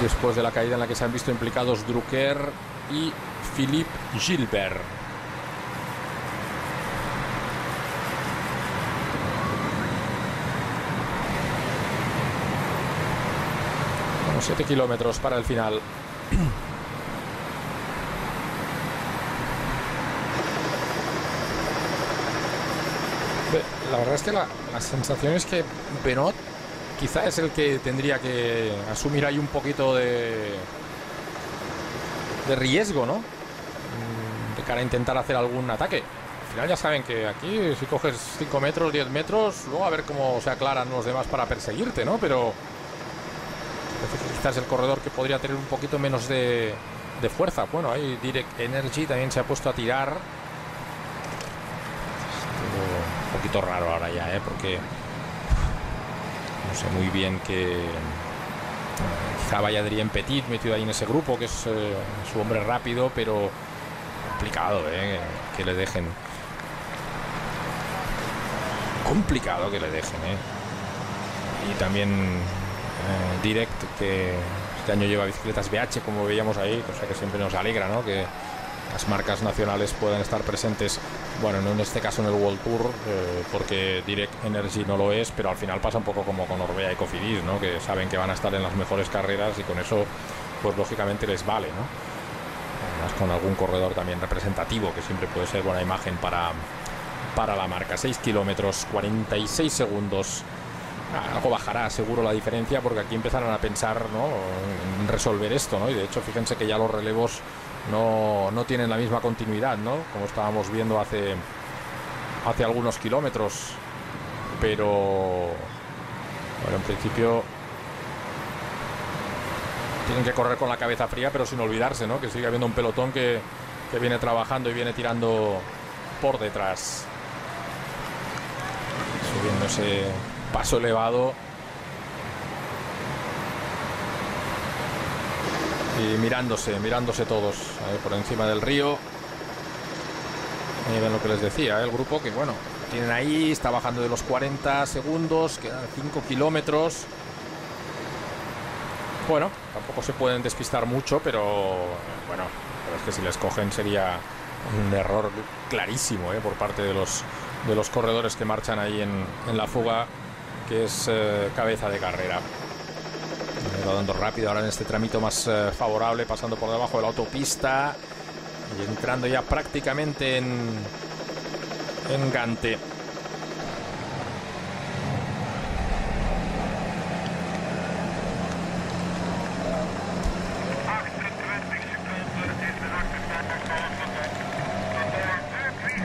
Después de la caída en la que se han visto implicados Drucker y Philippe Gilbert. Bueno, 7 kilómetros para el final. La verdad es que la, la sensación es que Benot quizá es el que tendría que asumir ahí un poquito de, de riesgo, ¿no? De cara a intentar hacer algún ataque. Al final ya saben que aquí si coges 5 metros, 10 metros, luego a ver cómo se aclaran los demás para perseguirte, ¿no? Pero quizás el corredor que podría tener un poquito menos de, de fuerza. Bueno, ahí Direct Energy también se ha puesto a tirar. Un poquito raro ahora ya, ¿eh? Porque sé muy bien que quizá vaya Adrien Petit metido ahí en ese grupo, que es eh, su hombre rápido, pero complicado eh, que le dejen. Complicado que le dejen. Eh. Y también eh, Direct, que este año lleva bicicletas BH, como veíamos ahí, cosa que siempre nos alegra, ¿no? Que las marcas nacionales puedan estar presentes bueno, no en este caso en el World Tour, eh, porque Direct Energy no lo es, pero al final pasa un poco como con Orbea y Cofidis, ¿no? Que saben que van a estar en las mejores carreras y con eso, pues lógicamente les vale, ¿no? Además con algún corredor también representativo, que siempre puede ser buena imagen para, para la marca. 6 kilómetros, 46 segundos. Algo bajará seguro la diferencia porque aquí empezarán a pensar ¿no? en resolver esto, ¿no? Y de hecho, fíjense que ya los relevos no, no tienen la misma continuidad, ¿no? Como estábamos viendo hace, hace algunos kilómetros. Pero, bueno, en principio tienen que correr con la cabeza fría, pero sin olvidarse, ¿no? Que sigue habiendo un pelotón que, que viene trabajando y viene tirando por detrás. Subiendo ese paso elevado. Y mirándose, mirándose todos por encima del río. Miren lo que les decía, ¿eh? el grupo que, bueno, tienen ahí, está bajando de los 40 segundos, quedan 5 kilómetros. Bueno, tampoco se pueden despistar mucho, pero bueno, pero es que si les cogen sería un error clarísimo ¿eh? por parte de los, de los corredores que marchan ahí en, en la fuga, que es eh, cabeza de carrera. Va dando rápido ahora en este tramito más eh, favorable, pasando por debajo de la autopista y entrando ya prácticamente en, en Gante.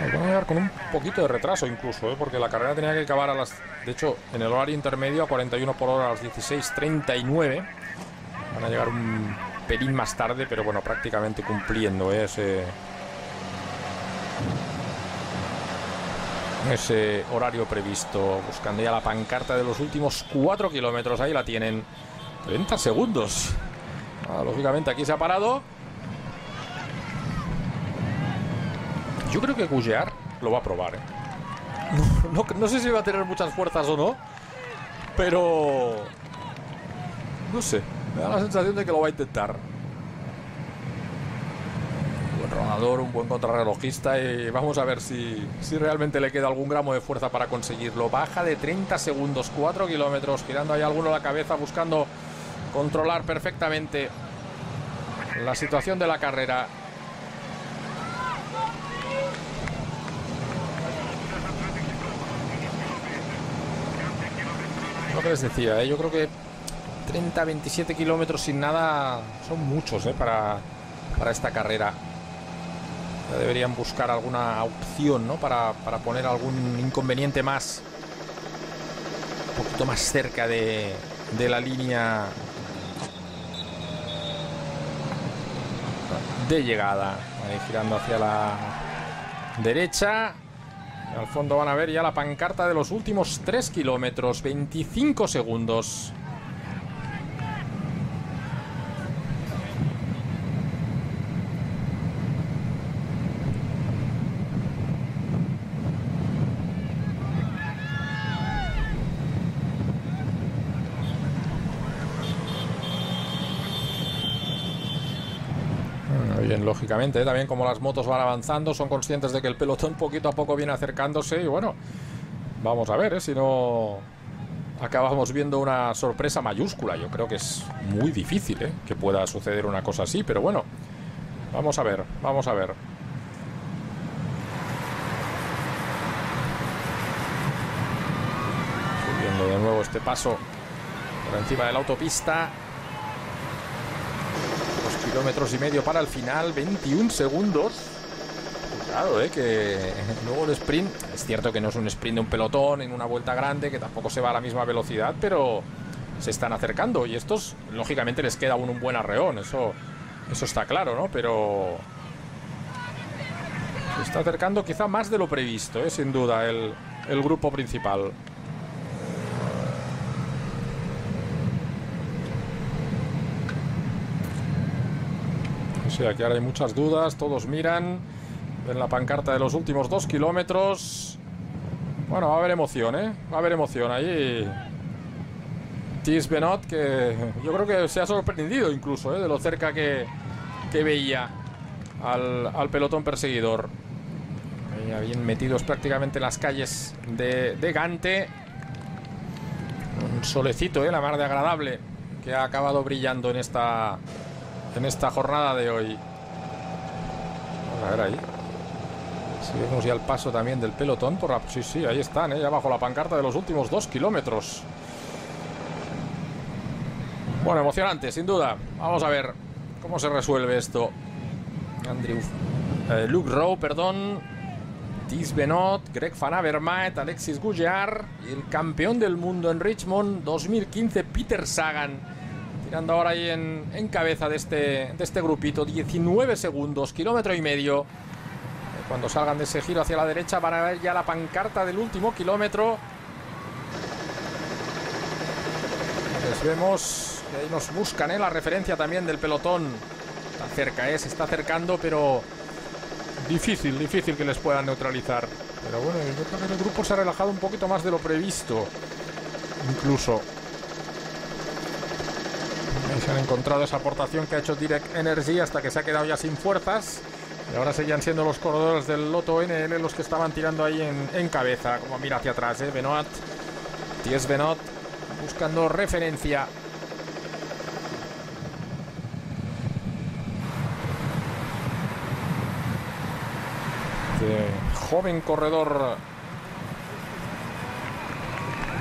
Nos van a llegar con un de retraso incluso, ¿eh? porque la carrera tenía que acabar a las... De hecho, en el horario intermedio a 41 por hora a las 16.39. Van a llegar un pelín más tarde, pero bueno, prácticamente cumpliendo ¿eh? ese... Ese horario previsto. Buscando ya la pancarta de los últimos 4 kilómetros. Ahí la tienen. 30 segundos. Ah, lógicamente aquí se ha parado. Yo creo que Gougear lo va a probar, ¿eh? no, sé si va a tener muchas fuerzas o no. Pero... No sé. Me da la sensación de que lo va a intentar. Un buen rodador, un buen contrarrelojista. Y vamos a ver si, si realmente le queda algún gramo de fuerza para conseguirlo. Baja de 30 segundos, 4 kilómetros. Girando ahí alguno la cabeza, buscando controlar perfectamente la situación de la carrera. Lo les decía, ¿eh? yo creo que 30, 27 kilómetros sin nada son muchos ¿eh? para, para esta carrera. Deberían buscar alguna opción ¿no? para, para poner algún inconveniente más, un poquito más cerca de, de la línea de llegada. Ahí girando hacia la derecha. Al fondo van a ver ya la pancarta de los últimos 3 kilómetros. 25 segundos. Bien, ¿eh? también como las motos van avanzando, son conscientes de que el pelotón poquito a poco viene acercándose y bueno, vamos a ver ¿eh? si no acabamos viendo una sorpresa mayúscula. Yo creo que es muy difícil ¿eh? que pueda suceder una cosa así, pero bueno, vamos a ver, vamos a ver. Subiendo de nuevo este paso por encima de la autopista kilómetros y medio para el final, 21 segundos. Claro, ¿eh? que luego el sprint, es cierto que no es un sprint de un pelotón en una vuelta grande, que tampoco se va a la misma velocidad, pero se están acercando y estos, lógicamente, les queda aún un buen arreón, eso, eso está claro, ¿no? Pero se está acercando quizá más de lo previsto, ¿eh? sin duda, el, el grupo principal. Que ahora hay muchas dudas, todos miran, ven la pancarta de los últimos dos kilómetros. Bueno, va a haber emoción, ¿eh? Va a haber emoción ahí. Tis Benot, que yo creo que se ha sorprendido incluso, ¿eh? De lo cerca que, que veía al, al, pelotón perseguidor. Ahí bien metidos prácticamente en las calles de, de Gante. Un solecito, ¿eh? La mar de agradable que ha acabado brillando en esta en esta jornada de hoy. Vamos a ver ahí. Vemos ya el paso también del pelotón por la... Sí, sí, ahí están, ¿eh? ya bajo la pancarta de los últimos dos kilómetros. Bueno, emocionante, sin duda. Vamos a ver cómo se resuelve esto. Andrew, eh, Luke Rowe, perdón, Tis Benot, Greg Van Avermaet, Alexis Gouillard y el campeón del mundo en Richmond 2015, Peter Sagan. Tirando ahora ahí en, cabeza de este, de este grupito, 19 segundos, kilómetro y medio. Cuando salgan de ese giro hacia la derecha van a ver ya la pancarta del último kilómetro. Les vemos que ahí nos buscan ¿eh? la referencia también del pelotón. Está cerca, ¿eh? se está acercando, pero difícil, difícil que les puedan neutralizar. Pero bueno, yo creo que el grupo se ha relajado un poquito más de lo previsto. Incluso. Ahí se han encontrado esa aportación que ha hecho Direct Energy hasta que se ha quedado ya sin fuerzas. Y ahora seguían siendo los corredores del Loto NL los que estaban tirando ahí en, cabeza. Como mira hacia atrás, ¿eh? Benoit. Ties Benoit buscando referencia. Este joven corredor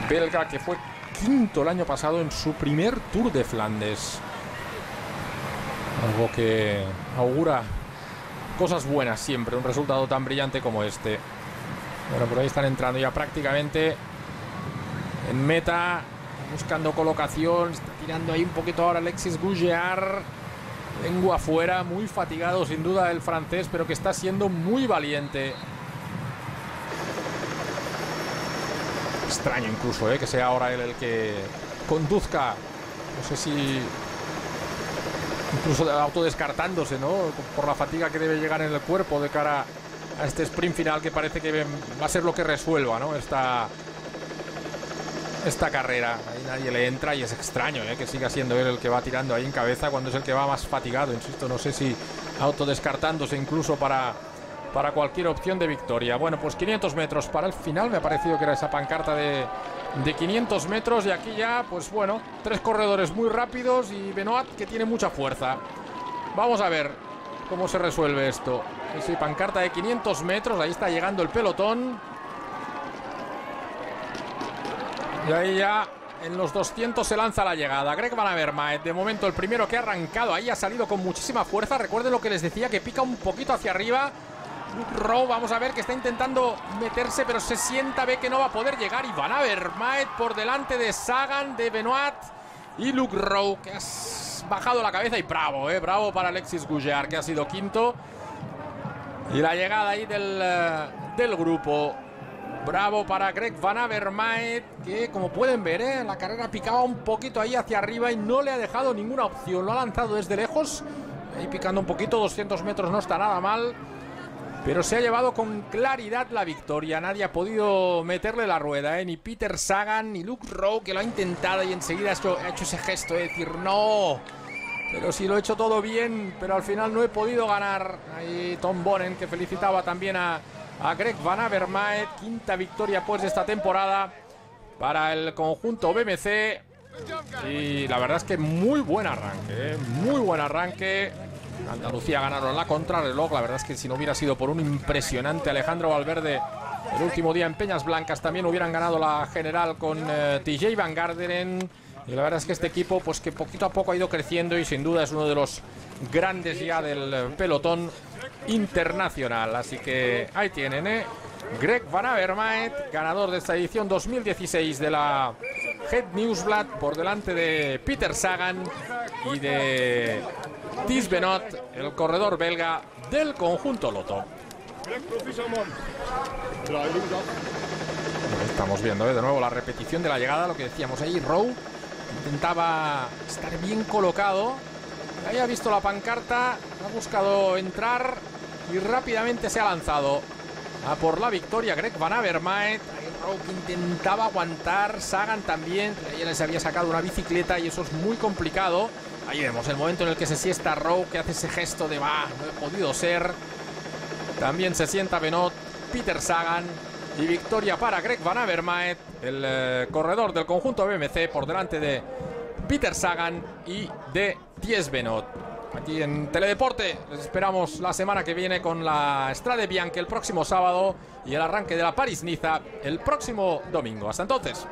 belga que fue quinto el año pasado en su primer Tour de Flandes. Algo que augura cosas buenas siempre, un resultado tan brillante como este. Bueno, por ahí están entrando ya prácticamente en meta, buscando colocación, está tirando ahí un poquito ahora Alexis Gougeard. Lengua afuera, muy fatigado sin duda el francés, pero que está siendo muy valiente. Extraño incluso, ¿eh? que sea ahora él el que conduzca. No sé si incluso autodescartándose, ¿no? Por la fatiga que debe llegar en el cuerpo de cara a este sprint final que parece que va a ser lo que resuelva, ¿no? Esta, esta carrera. Ahí nadie le entra y es extraño ¿eh? que siga siendo él el que va tirando ahí en cabeza cuando es el que va más fatigado. Insisto, no sé si autodescartándose incluso para, para cualquier opción de victoria. Bueno, pues 500 metros para el final. Me ha parecido que era esa pancarta de, de 500 metros. Y aquí ya, pues bueno, tres corredores muy rápidos y Benoit que tiene mucha fuerza. Vamos a ver cómo se resuelve esto. Sí, pancarta de 500 metros. Ahí está llegando el pelotón. Y ahí ya en los 200 se lanza la llegada. Greg Van Avermaet, de momento el primero que ha arrancado. Ahí ha salido con muchísima fuerza. Recuerden lo que les decía, que pica un poquito hacia arriba. Rowe, vamos a ver que está intentando meterse, pero se sienta, ve que no va a poder llegar. Y Van Avermaet por delante de Sagan, de Benoit y Luke Rowe, que ha bajado la cabeza. Y bravo, eh, bravo para Alexis Gougeard, que ha sido quinto. Y la llegada ahí del, uh, del grupo. Bravo para Greg Van Avermaet, que como pueden ver, ¿eh? la carrera picaba un poquito ahí hacia arriba y no le ha dejado ninguna opción. Lo ha lanzado desde lejos, ahí picando un poquito, 200 metros no está nada mal. Pero se ha llevado con claridad la victoria. Nadie ha podido meterle la rueda, ¿eh? ni Peter Sagan, ni Luke Rowe, que lo ha intentado y enseguida ha hecho, ese gesto de decir no. Pero sí lo he hecho todo bien, pero al final no he podido ganar. Ahí Tom Bonen, que felicitaba también a, a Greg Van Avermaet. Quinta victoria pues de esta temporada para el conjunto BMC. Y la verdad es que muy buen arranque, ¿eh? muy buen arranque. Andalucía ganaron la contrarreloj. La verdad es que si no hubiera sido por un impresionante Alejandro Valverde el último día en Peñas Blancas, también hubieran ganado la general con eh, TJ Van Garderen. Y la verdad es que este equipo, pues que poquito a poco ha ido creciendo y sin duda es uno de los grandes ya del pelotón internacional. Así que ahí tienen, ¿eh? Greg Van Avermaet, ganador de esta edición 2016 de la Head Newsblad, por delante de Peter Sagan y de Tis Benot, el corredor belga del conjunto Loto. Estamos viendo ¿eh? de nuevo la repetición de la llegada, lo que decíamos ahí, Rowe intentaba estar bien colocado Ahí ha visto la pancarta, ha buscado entrar y rápidamente se ha lanzado a por la victoria. Greg Van Avermaet. Rowe intentaba aguantar. Sagan también. Ayer les había sacado una bicicleta y eso es muy complicado. Ahí vemos el momento en el que se siesta Rowe que hace ese gesto de va, no he podido ser. También se sienta Benot, Peter Sagan y victoria para Greg Van Avermaet, el eh, corredor del conjunto BMC por delante de Peter Sagan y de Ties Benot. Aquí en Teledeporte les esperamos la semana que viene con la Strade Bianche el próximo sábado y el arranque de la París-Niza el próximo domingo. Hasta entonces.